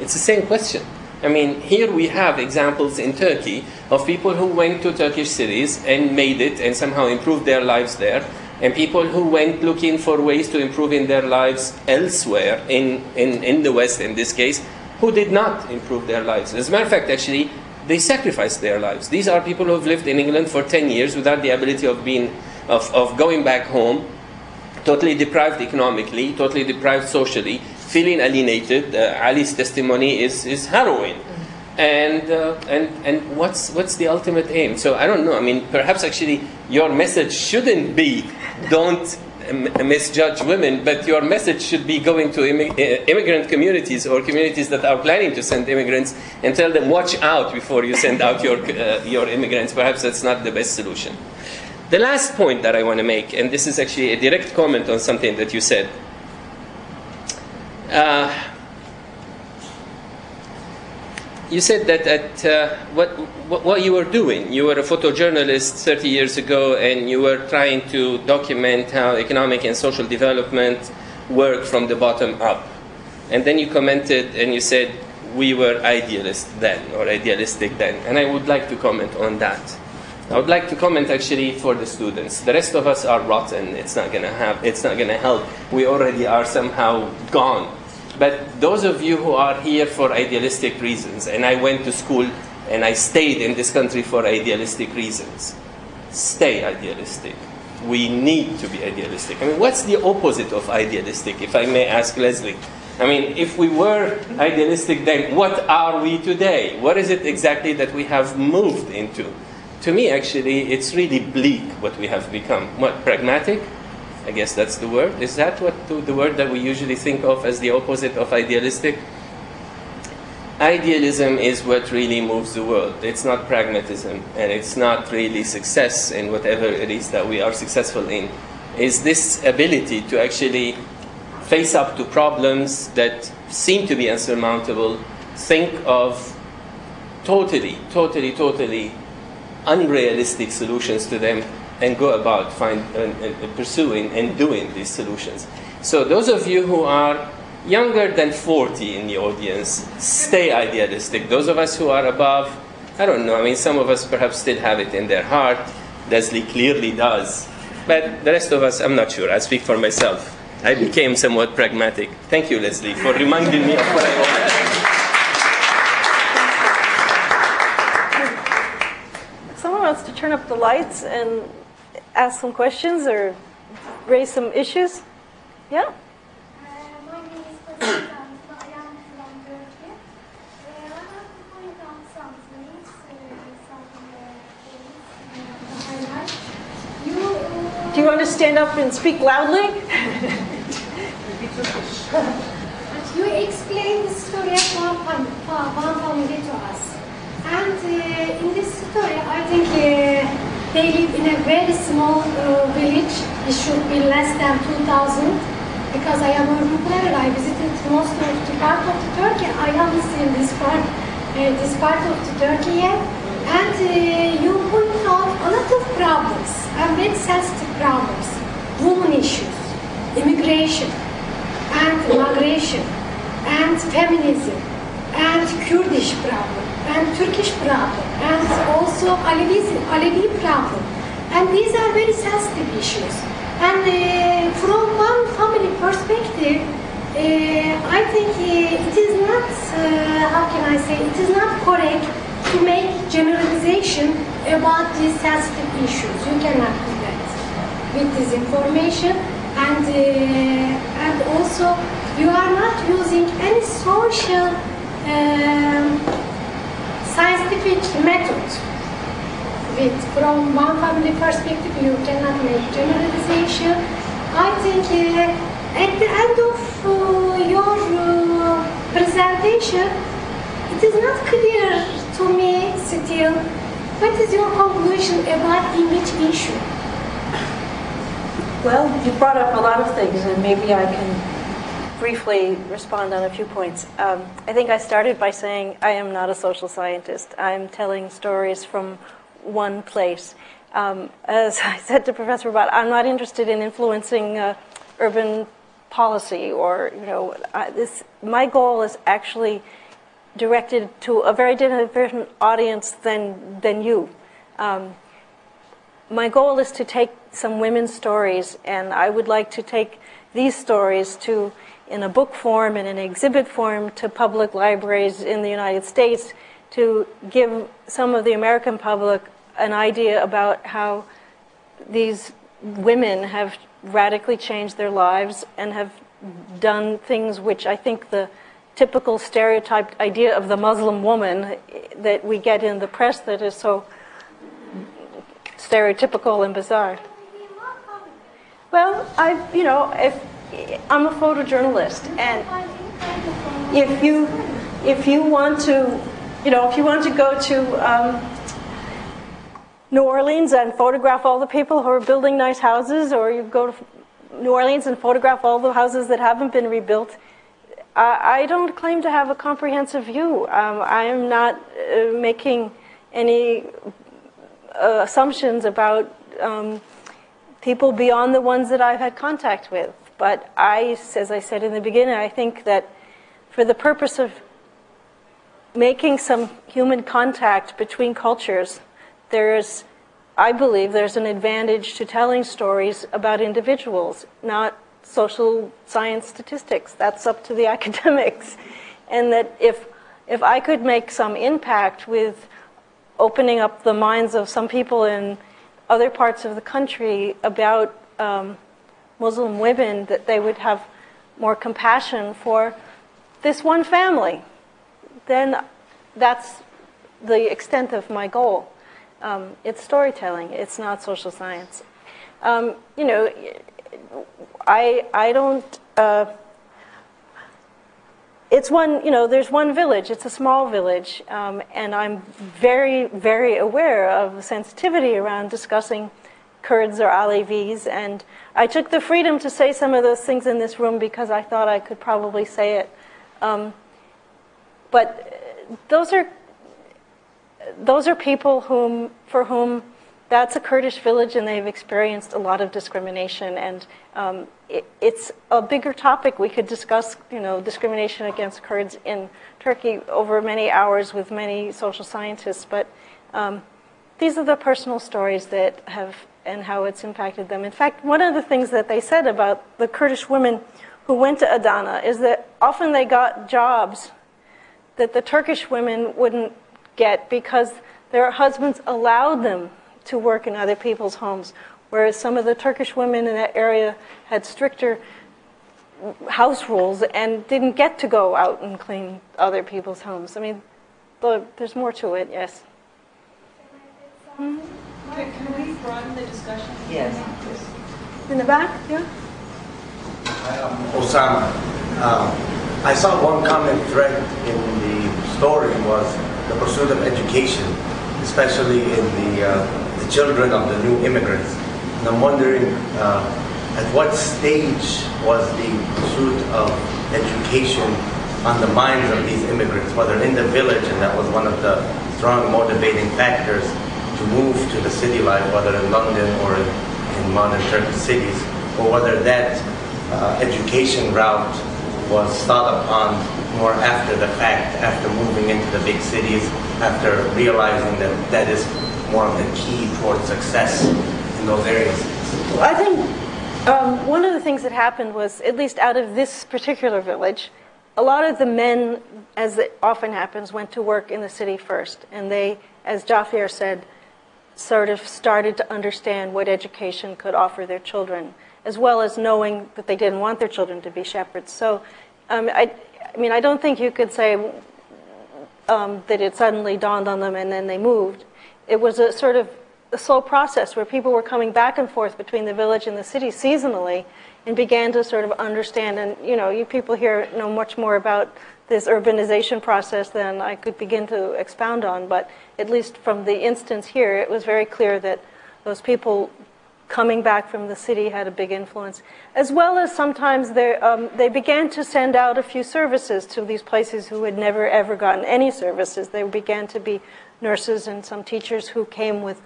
It's the same question. I mean, here we have examples in Turkey of people who went to Turkish cities and made it and somehow improved their lives there, and people who went looking for ways to improve in their lives elsewhere, in, in, in the West in this case, who did not improve their lives. As a matter of fact, actually, they sacrificed their lives. These are people who have lived in England for 10 years without the ability of, being, of, of going back home, totally deprived economically, totally deprived socially, feeling alienated. Uh, Ali's testimony is, is harrowing. And, uh, and, and what's, what's the ultimate aim? So I don't know. I mean, perhaps actually your message shouldn't be don't misjudge women, but your message should be going to uh, immigrant communities or communities that are planning to send immigrants and tell them, watch out before you send out your, uh, your immigrants. Perhaps that's not the best solution. The last point that I want to make, and this is actually a direct comment on something that you said. Uh, you said that at uh, what, what, what you were doing, you were a photojournalist 30 years ago, and you were trying to document how economic and social development work from the bottom up. And then you commented and you said we were idealist then or idealistic then, and I would like to comment on that. I would like to comment actually for the students. The rest of us are rotten. It's not gonna have. It's not gonna help. We already are somehow gone but those of you who are here for idealistic reasons, and I went to school and I stayed in this country for idealistic reasons, stay idealistic. We need to be idealistic. I mean, what's the opposite of idealistic, if I may ask Leslie? I mean, if we were idealistic then, what are we today? What is it exactly that we have moved into? To me, actually, it's really bleak what we have become. What, pragmatic? I guess that's the word. Is that what the word that we usually think of as the opposite of idealistic? Idealism is what really moves the world. It's not pragmatism, and it's not really success in whatever it is that we are successful in. Is this ability to actually face up to problems that seem to be insurmountable, think of totally, totally, totally unrealistic solutions to them, and go about find, pursuing and doing these solutions. So those of you who are younger than 40 in the audience, stay idealistic. Those of us who are above, I don't know, I mean, some of us perhaps still have it in their heart. Leslie clearly does. But the rest of us, I'm not sure. I speak for myself. I became somewhat pragmatic. Thank you, Leslie, for reminding me of what I already Someone wants to turn up the lights and ask some questions or raise some issues? Yeah? Do you want to stand up and speak loudly? you explained the story of one one family to us. And uh, in this story, I think uh, they live in a very small uh, village. It should be less than 2,000 because I am a planner. I visited most of the part of the Turkey. I haven't seen this part, uh, this part of the Turkey yet. And uh, you point out a lot of problems, and very sensitive problems, women issues, immigration, and migration, and feminism, and Kurdish problem and Turkish problem, and also Alevi, Alevi problem. And these are very sensitive issues. And uh, from one family perspective, uh, I think uh, it is not, uh, how can I say, it is not correct to make generalization about these sensitive issues. You cannot do that with this information, and uh, and also you are not using any social um, scientific method. With from one family perspective, you cannot make generalization. I think uh, at the end of uh, your uh, presentation, it is not clear to me still what is your conclusion about image issue. Well, you brought up a lot of things, and maybe I can briefly respond on a few points. Um, I think I started by saying I am not a social scientist. I'm telling stories from one place. Um, as I said to Professor Rabbat, I'm not interested in influencing uh, urban policy or, you know, I, this, my goal is actually directed to a very different audience than, than you. Um, my goal is to take some women's stories, and I would like to take these stories to, in a book form and an exhibit form, to public libraries in the United States to give some of the American public an idea about how these women have radically changed their lives and have done things which I think the typical stereotyped idea of the Muslim woman that we get in the press that is so stereotypical and bizarre. Well, I, you know, if I'm a photojournalist, and if you, if you want to, you know, if you want to go to um, New Orleans and photograph all the people who are building nice houses, or you go to New Orleans and photograph all the houses that haven't been rebuilt. I, don't claim to have a comprehensive view. Um, I am not uh, making any uh, assumptions about um, people beyond the ones that I've had contact with. But I, as I said in the beginning, I think that for the purpose of making some human contact between cultures, there's, I believe, there's an advantage to telling stories about individuals, not social science statistics. That's up to the academics. And that if, if I could make some impact with opening up the minds of some people in other parts of the country about um, Muslim women, that they would have more compassion for this one family, then that's the extent of my goal. Um, it's storytelling, it's not social science. Um, you know, I, I don't. Uh, it's one, you know, there's one village, it's a small village, um, and I'm very, very aware of the sensitivity around discussing Kurds or Alevis, and I took the freedom to say some of those things in this room because I thought I could probably say it. Um, but those are, those are people whom, for whom that's a Kurdish village and they've experienced a lot of discrimination and um, it, it's a bigger topic. We could discuss, you know, discrimination against Kurds in Turkey over many hours with many social scientists, but um, these are the personal stories that have and how it's impacted them. In fact, one of the things that they said about the Kurdish women who went to Adana is that often they got jobs that the Turkish women wouldn't get because their husbands allowed them to work in other people's homes whereas some of the Turkish women in that area had stricter house rules and didn't get to go out and clean other people's homes. I mean, the, there's more to it, yes. Hmm? Can, can we broaden the discussion? Yes. In the back, yeah? Um, Osama. Um, I saw one common thread in the story was the pursuit of education, especially in the, uh, the children of the new immigrants. And I'm wondering uh, at what stage was the pursuit of education on the minds of these immigrants, whether in the village, and that was one of the strong motivating factors to move to the city life, whether in London or in, in modern Turkish cities, or whether that uh, education route was thought upon more after the fact, after moving into the big cities, after realizing that that is more of the key towards success in those areas? I think um, one of the things that happened was, at least out of this particular village, a lot of the men, as it often happens, went to work in the city first. And they, as Jafar said, sort of started to understand what education could offer their children, as well as knowing that they didn't want their children to be shepherds. So, um, I, I mean, I don't think you could say um, that it suddenly dawned on them and then they moved. It was a sort of a slow process where people were coming back and forth between the village and the city seasonally and began to sort of understand. And, you know, you people here know much more about this urbanization process than I could begin to expound on, but at least from the instance here, it was very clear that those people coming back from the city had a big influence, as well as sometimes um, they began to send out a few services to these places who had never ever gotten any services. There began to be nurses and some teachers who came with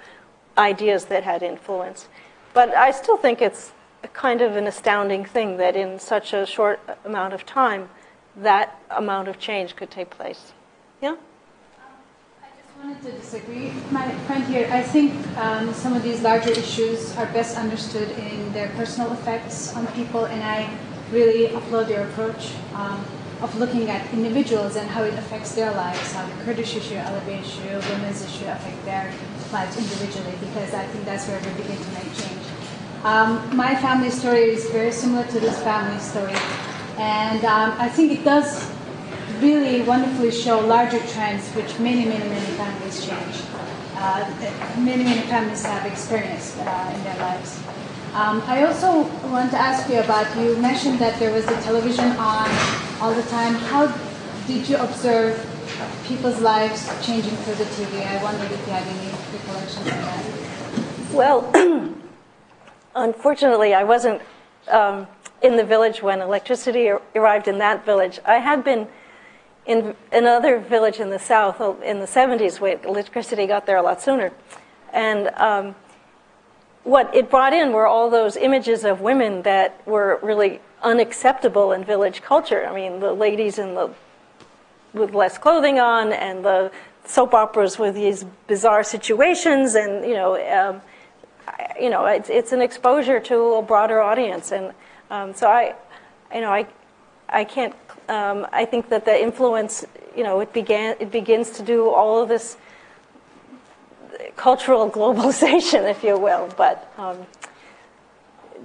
ideas that had influence. But I still think it's kind of an astounding thing that in such a short amount of time, that amount of change could take place. Yeah? I just wanted to disagree. My friend here, I think um, some of these larger issues are best understood in their personal effects on people, and I really applaud your approach um, of looking at individuals and how it affects their lives, how the Kurdish issue, Alevi issue, women's issue affect their lives individually, because I think that's where we begin to make change. Um, my family story is very similar to this family story, and um, I think it does really wonderfully show larger trends which many, many, many families change. Uh, many, many families have experienced uh, in their lives. Um, I also want to ask you about, you mentioned that there was the television on all the time. How did you observe people's lives changing through the TV? I wondered if you had any recollections of that. Well, unfortunately, I wasn't um, in the village when electricity arrived in that village. I had been in another village in the south oh, in the 70s when electricity got there a lot sooner. And um, what it brought in were all those images of women that were really unacceptable in village culture. I mean, the ladies in the with less clothing on, and the soap operas with these bizarre situations, and you know, um, you know, it's, it's an exposure to a broader audience, and um, so I, you know, I, I can't. Um, I think that the influence, you know, it began. It begins to do all of this cultural globalization, if you will. But um,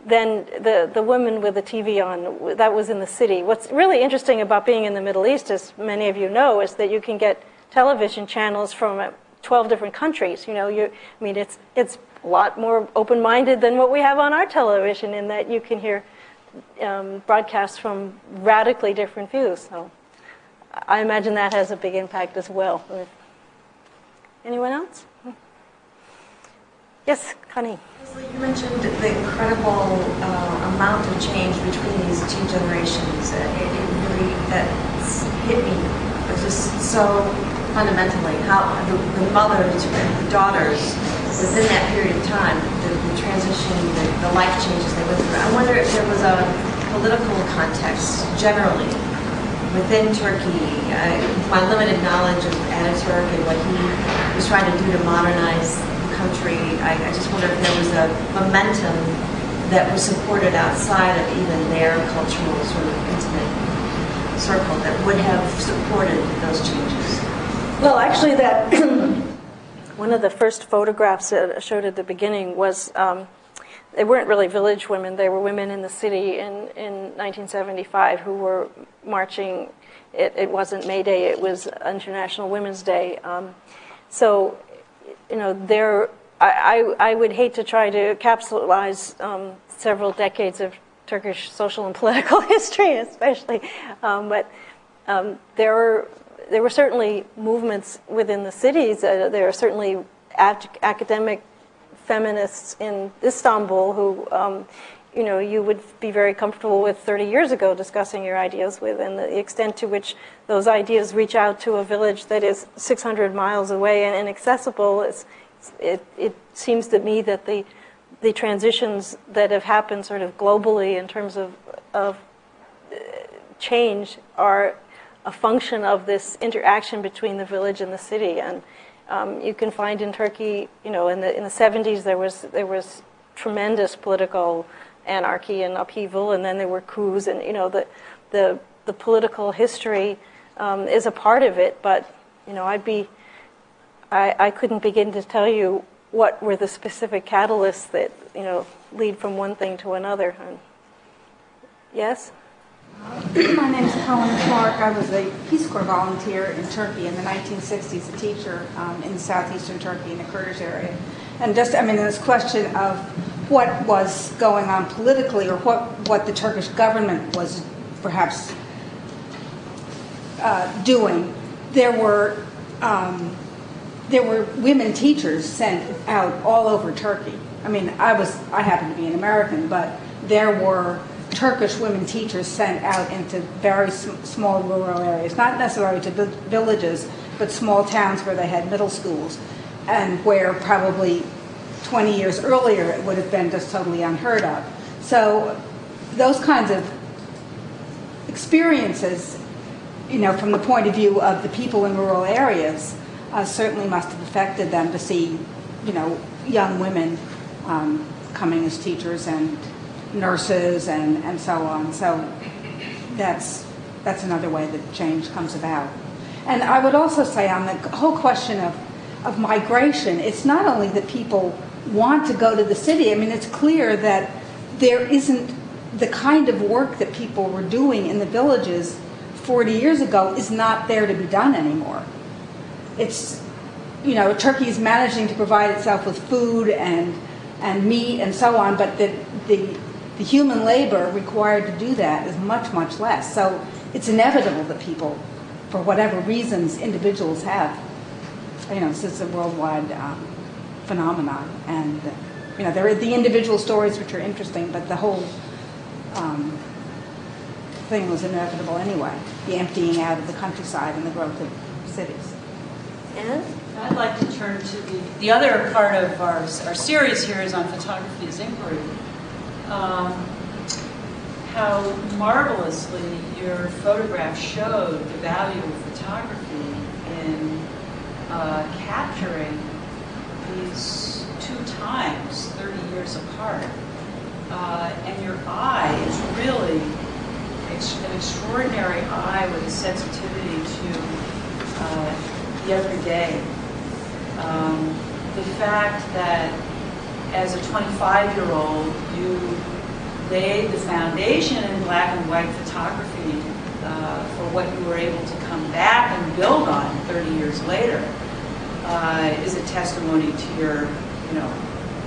then the the women with the TV on, that was in the city. What's really interesting about being in the Middle East, as many of you know, is that you can get television channels from 12 different countries. You know, you, I mean, it's it's a lot more open-minded than what we have on our television in that you can hear um, from radically different views. So I imagine that has a big impact as well. Anyone else? Yes, Connie. You mentioned the incredible uh, amount of change between these two generations. Uh, it, it really that hit me just so fundamentally how the, the mothers and the daughters within that period of time, transition, the, the, life changes they went through. I wonder if there was a political context generally within Turkey, uh, my limited knowledge of Ataturk and what he was trying to do to modernize the country, I, I just wonder if there was a momentum that was supported outside of even their cultural sort of intimate circle that would have supported those changes. Well, actually, that one of the first photographs that I showed at the beginning was um, they weren't really village women, they were women in the city in, in 1975 who were marching. It, it wasn't May Day, it was International Women's Day. Um, so, you know, there, I, I, would hate to try to capsulize um, several decades of Turkish social and political history, especially, um, but um, there were there were certainly movements within the cities. Uh, there are certainly academic feminists in Istanbul who, um, you know, you would be very comfortable with 30 years ago discussing your ideas with, and the extent to which those ideas reach out to a village that is 600 miles away and inaccessible. Is, it, it seems to me that the the transitions that have happened sort of globally in terms of of uh, change are a function of this interaction between the village and the city. And um, you can find in Turkey, you know, in the in the 70s there was there was tremendous political anarchy and upheaval, and then there were coups, and you know the the the political history um, is a part of it, but you know, I'd be, I, I couldn't begin to tell you what were the specific catalysts that you know lead from one thing to another. And, yes. My name is Colin Clark. I was a Peace Corps volunteer in Turkey in the 1960s, a teacher um, in southeastern Turkey in the Kurdish area. And just, I mean, this question of what was going on politically or what, what the Turkish government was perhaps uh, doing, there were, um, there were women teachers sent out all over Turkey. I mean, I was, I happen to be an American, but there were Turkish women teachers sent out into very small rural areas, not necessarily to villages, but small towns where they had middle schools, and where probably 20 years earlier it would have been just totally unheard of. So those kinds of experiences, you know, from the point of view of the people in rural areas, uh, certainly must have affected them to see, you know, young women um, coming as teachers and nurses and, and so on. So that's, that's another way that change comes about. And I would also say on the whole question of, of migration, it's not only that people want to go to the city, I mean, it's clear that there isn't the kind of work that people were doing in the villages 40 years ago is not there to be done anymore. It's, you know, Turkey is managing to provide itself with food and, and meat and so on, but the, the the human labor required to do that is much, much less. So it's inevitable that people, for whatever reasons individuals have, you know, this is a worldwide um, phenomenon. And, you know, there are the individual stories which are interesting, but the whole um, thing was inevitable anyway the emptying out of the countryside and the growth of cities. And? I'd like to turn to the, the other part of our, our series here is on photography as inquiry um, how marvelously your photograph showed the value of photography in uh, capturing these two times 30 years apart. Uh, and your eye is really an extraordinary eye with a sensitivity to uh, the everyday. Um, the fact that as a 25 year old, you laid the foundation in black and white photography uh, for what you were able to come back and build on 30 years later uh, is a testimony to your, you know,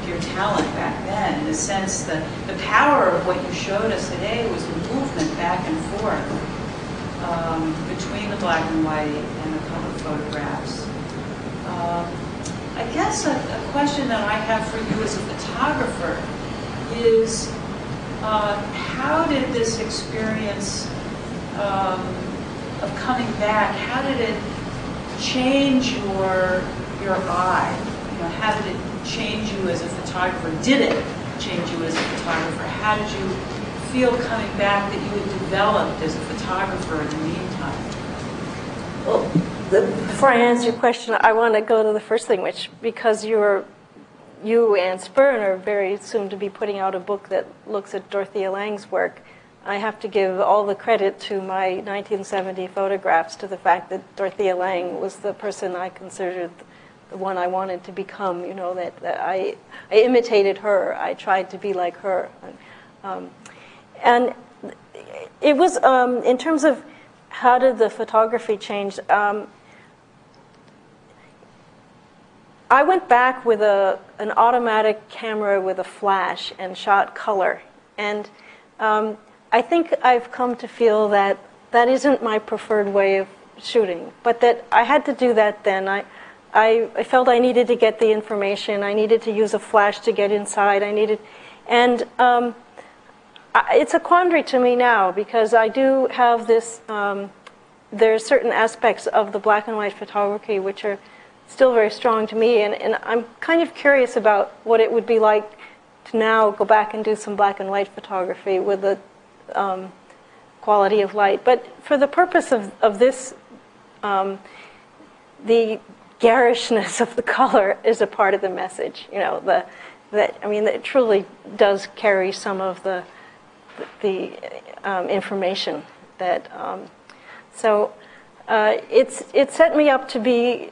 your talent back then. In the sense that the power of what you showed us today was the movement back and forth um, between the black and white and the color photographs. Um, I guess a, a, question that I have for you as a photographer is uh, how did this experience um, of coming back, how did it change your, your eye? You know, how did it change you as a photographer? Did it change you as a photographer? How did you feel coming back that you had developed as a photographer in the meantime? Well, the, before I answer your question, I want to go to the first thing, which because you're you and Spirn are very soon to be putting out a book that looks at Dorothea Lange's work. I have to give all the credit to my 1970 photographs to the fact that Dorothea Lange was the person I considered the one I wanted to become. You know that, that I I imitated her. I tried to be like her, um, and it was um, in terms of how did the photography change. Um, I went back with a, an automatic camera with a flash and shot color. And um, I think I've come to feel that that isn't my preferred way of shooting, but that I had to do that then. I, I, I felt I needed to get the information. I needed to use a flash to get inside. I needed, and um, I, it's a quandary to me now because I do have this. Um, there are certain aspects of the black and white photography which are still very strong to me. And, and I'm kind of curious about what it would be like to now go back and do some black and white photography with the um, quality of light. But for the purpose of, of this, um, the garishness of the color is a part of the message. You know, the, that, I mean, it truly does carry some of the, the um, information That um, so uh, it's it set me up to be.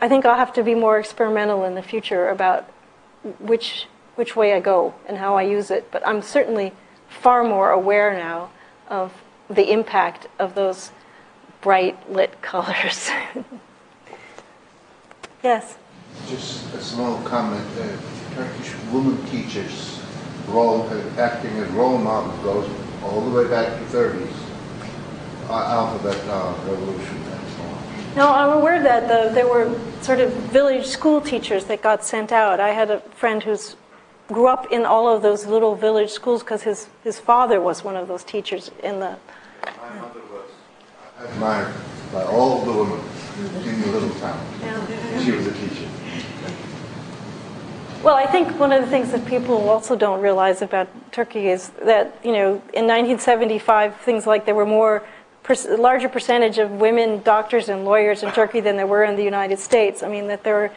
I think I'll have to be more experimental in the future about which which way I go and how I use it. But I'm certainly far more aware now of the impact of those bright lit colors. yes. Just a small comment. Uh, Turkish women teachers role uh, acting as role models goes all the way back to the 30s, uh, alphabet uh, revolution. No, I'm aware of that the, there were sort of village school teachers that got sent out. I had a friend who's grew up in all of those little village schools because his, his father was one of those teachers in the. My mother was admired by all the women in the little town. Yeah. She was a teacher. Well, I think one of the things that people also don't realize about Turkey is that, you know, in 1975, things like there were more, larger percentage of women doctors and lawyers in Turkey than there were in the United States. I mean, that there are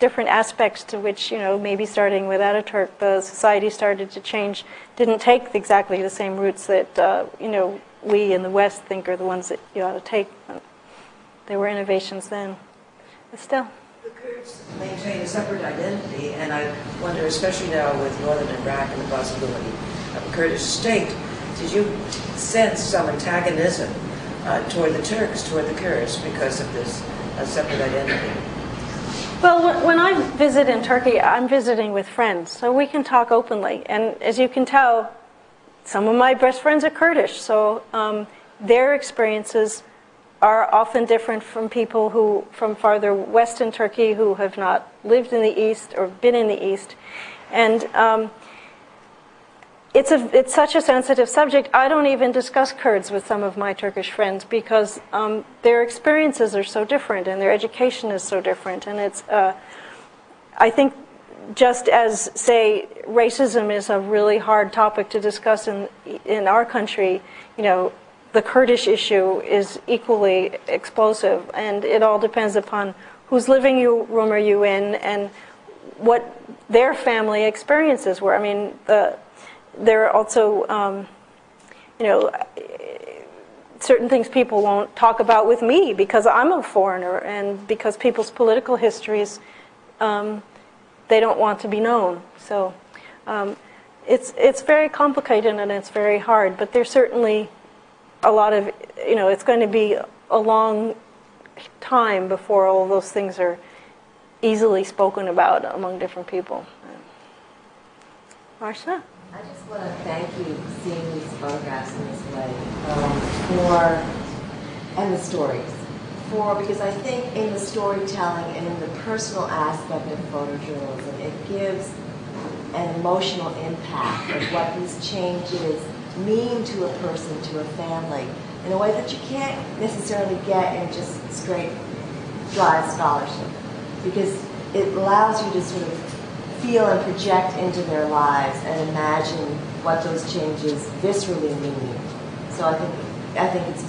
different aspects to which, you know, maybe starting with Ataturk, the society started to change, didn't take exactly the same routes that, uh, you know, we in the West think are the ones that you ought to take. There were innovations then. But still. The Kurds maintain a separate identity, and I wonder, especially now with northern Iraq and the possibility of a Kurdish state, did you sense some antagonism uh, toward the Turks, toward the Kurds, because of this uh, separate identity? Well, when I visit in Turkey, I'm visiting with friends, so we can talk openly. And as you can tell, some of my best friends are Kurdish, so um, their experiences are often different from people who from farther west in Turkey who have not lived in the east or been in the east, and um, it's a it's such a sensitive subject. I don't even discuss Kurds with some of my Turkish friends because um, their experiences are so different and their education is so different, and it's uh, I think just as say racism is a really hard topic to discuss in in our country, you know, the Kurdish issue is equally explosive, and it all depends upon whose living you, room are you in and what their family experiences were. I mean, the there are also, um, you know, certain things people won't talk about with me because I'm a foreigner and because people's political histories, um, they don't want to be known. So um, it's, it's very complicated and it's very hard, but there's certainly a lot of, you know, it's going to be a long time before all those things are easily spoken about among different people. Marsha? I just want to thank you for seeing these photographs in this way um, for, and the stories. For, because I think in the storytelling and in the personal aspect of photojournalism, it gives an emotional impact of what these changes mean to a person, to a family, in a way that you can't necessarily get in just straight dry scholarship. Because it allows you to sort of feel and project into their lives and imagine what those changes viscerally mean. So I think I think it's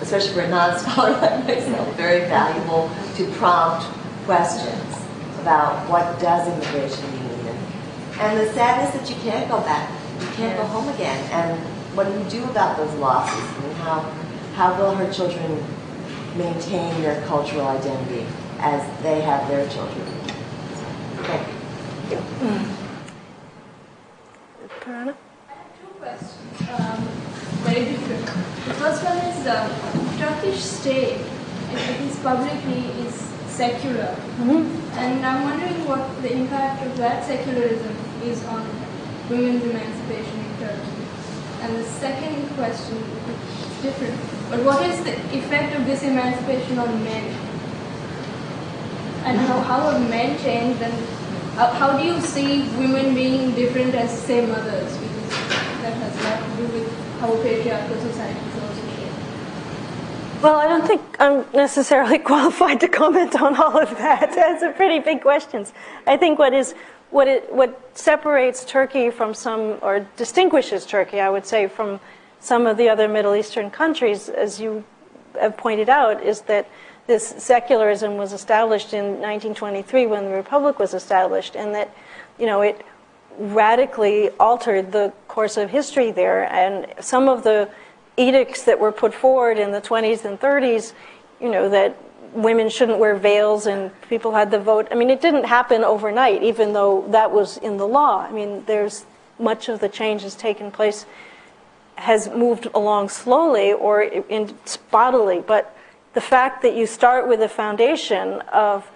especially for a non-scholar like myself, very valuable to prompt questions about what does immigration mean and, and the sadness that you can't go back, you can't go home again, and what do you do about those losses? I mean, how how will her children maintain their cultural identity as they have their children? Parana? I have two questions, um, very different. The first one is the Turkish state, at least publicly, is secular. Mm-hmm. And I'm wondering what the impact of that secularism is on women's emancipation in Turkey. And the second question, is different, but what is the effect of this emancipation on men? And how, how have men changed and how, how do you see women being different as, say, mothers? Because that has a lot to do with how patriarchal society is also. Well, I don't think I'm necessarily qualified to comment on all of that. That's a pretty big questions. I think what is what it what separates Turkey from some or distinguishes Turkey, I would say, from some of the other Middle Eastern countries, as you have pointed out, is that this secularism was established in 1923 when the republic was established, and that you know it radically altered the course of history there. And some of the edicts that were put forward in the 20s and 30s, you know, that women shouldn't wear veils and people had the vote. I mean, it didn't happen overnight, even though that was in the law. I mean, there's much of the change has taken place, has moved along slowly or in bodily. But the fact that you start with a foundation of,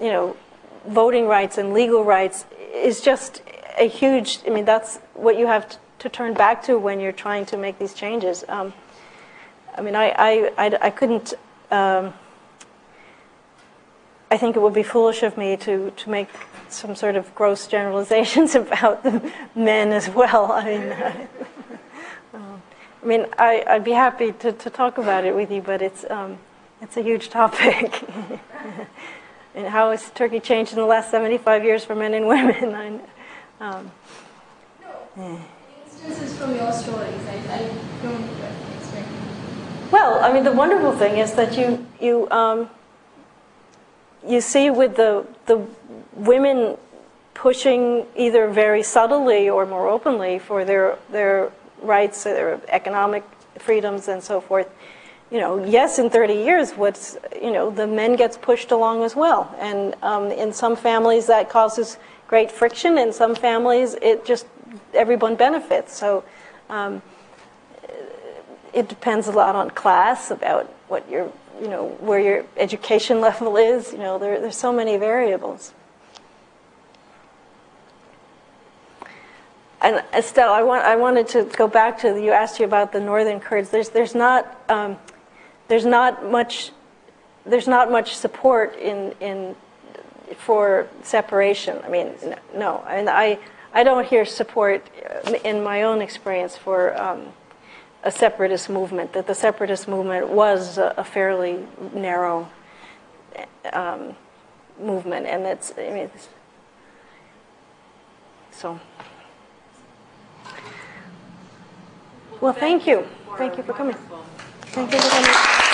you know, voting rights and legal rights is just a huge. I mean, that's what you have to, turn back to when you're trying to make these changes. Um, I mean, I I, I, I couldn't. Um, I think it would be foolish of me to, to make some sort of gross generalizations about the men as well. I mean, I, um, I mean, I, I'd be happy to, to talk about it with you, but it's um, it's a huge topic. and how has Turkey changed in the last 75 years for men and women? Um, no. Instances from your stories, I, I don't expect. Well, I mean, the wonderful thing is that you you. Um, you see with the, the women pushing either very subtly or more openly for their, their rights, their economic freedoms and so forth. You know, yes, in 30 years, what's, you know, the men gets pushed along as well. And um, in some families that causes great friction. In some families, it just, everyone benefits. So um, it depends a lot on class, about what your you know, where your education level is. You know, there, there's so many variables. And Estelle, I, want, I wanted to go back to you asked you about the northern Kurds. There's, there's not, um, there's not much, there's not much support in, in for separation. I mean, no, I mean, I, I don't hear support in my own experience for um, a separatist movement, that the separatist movement was a, a fairly narrow um, movement, and I mean, it's, so. Well, thank you. Thank you for coming. Thank you for coming.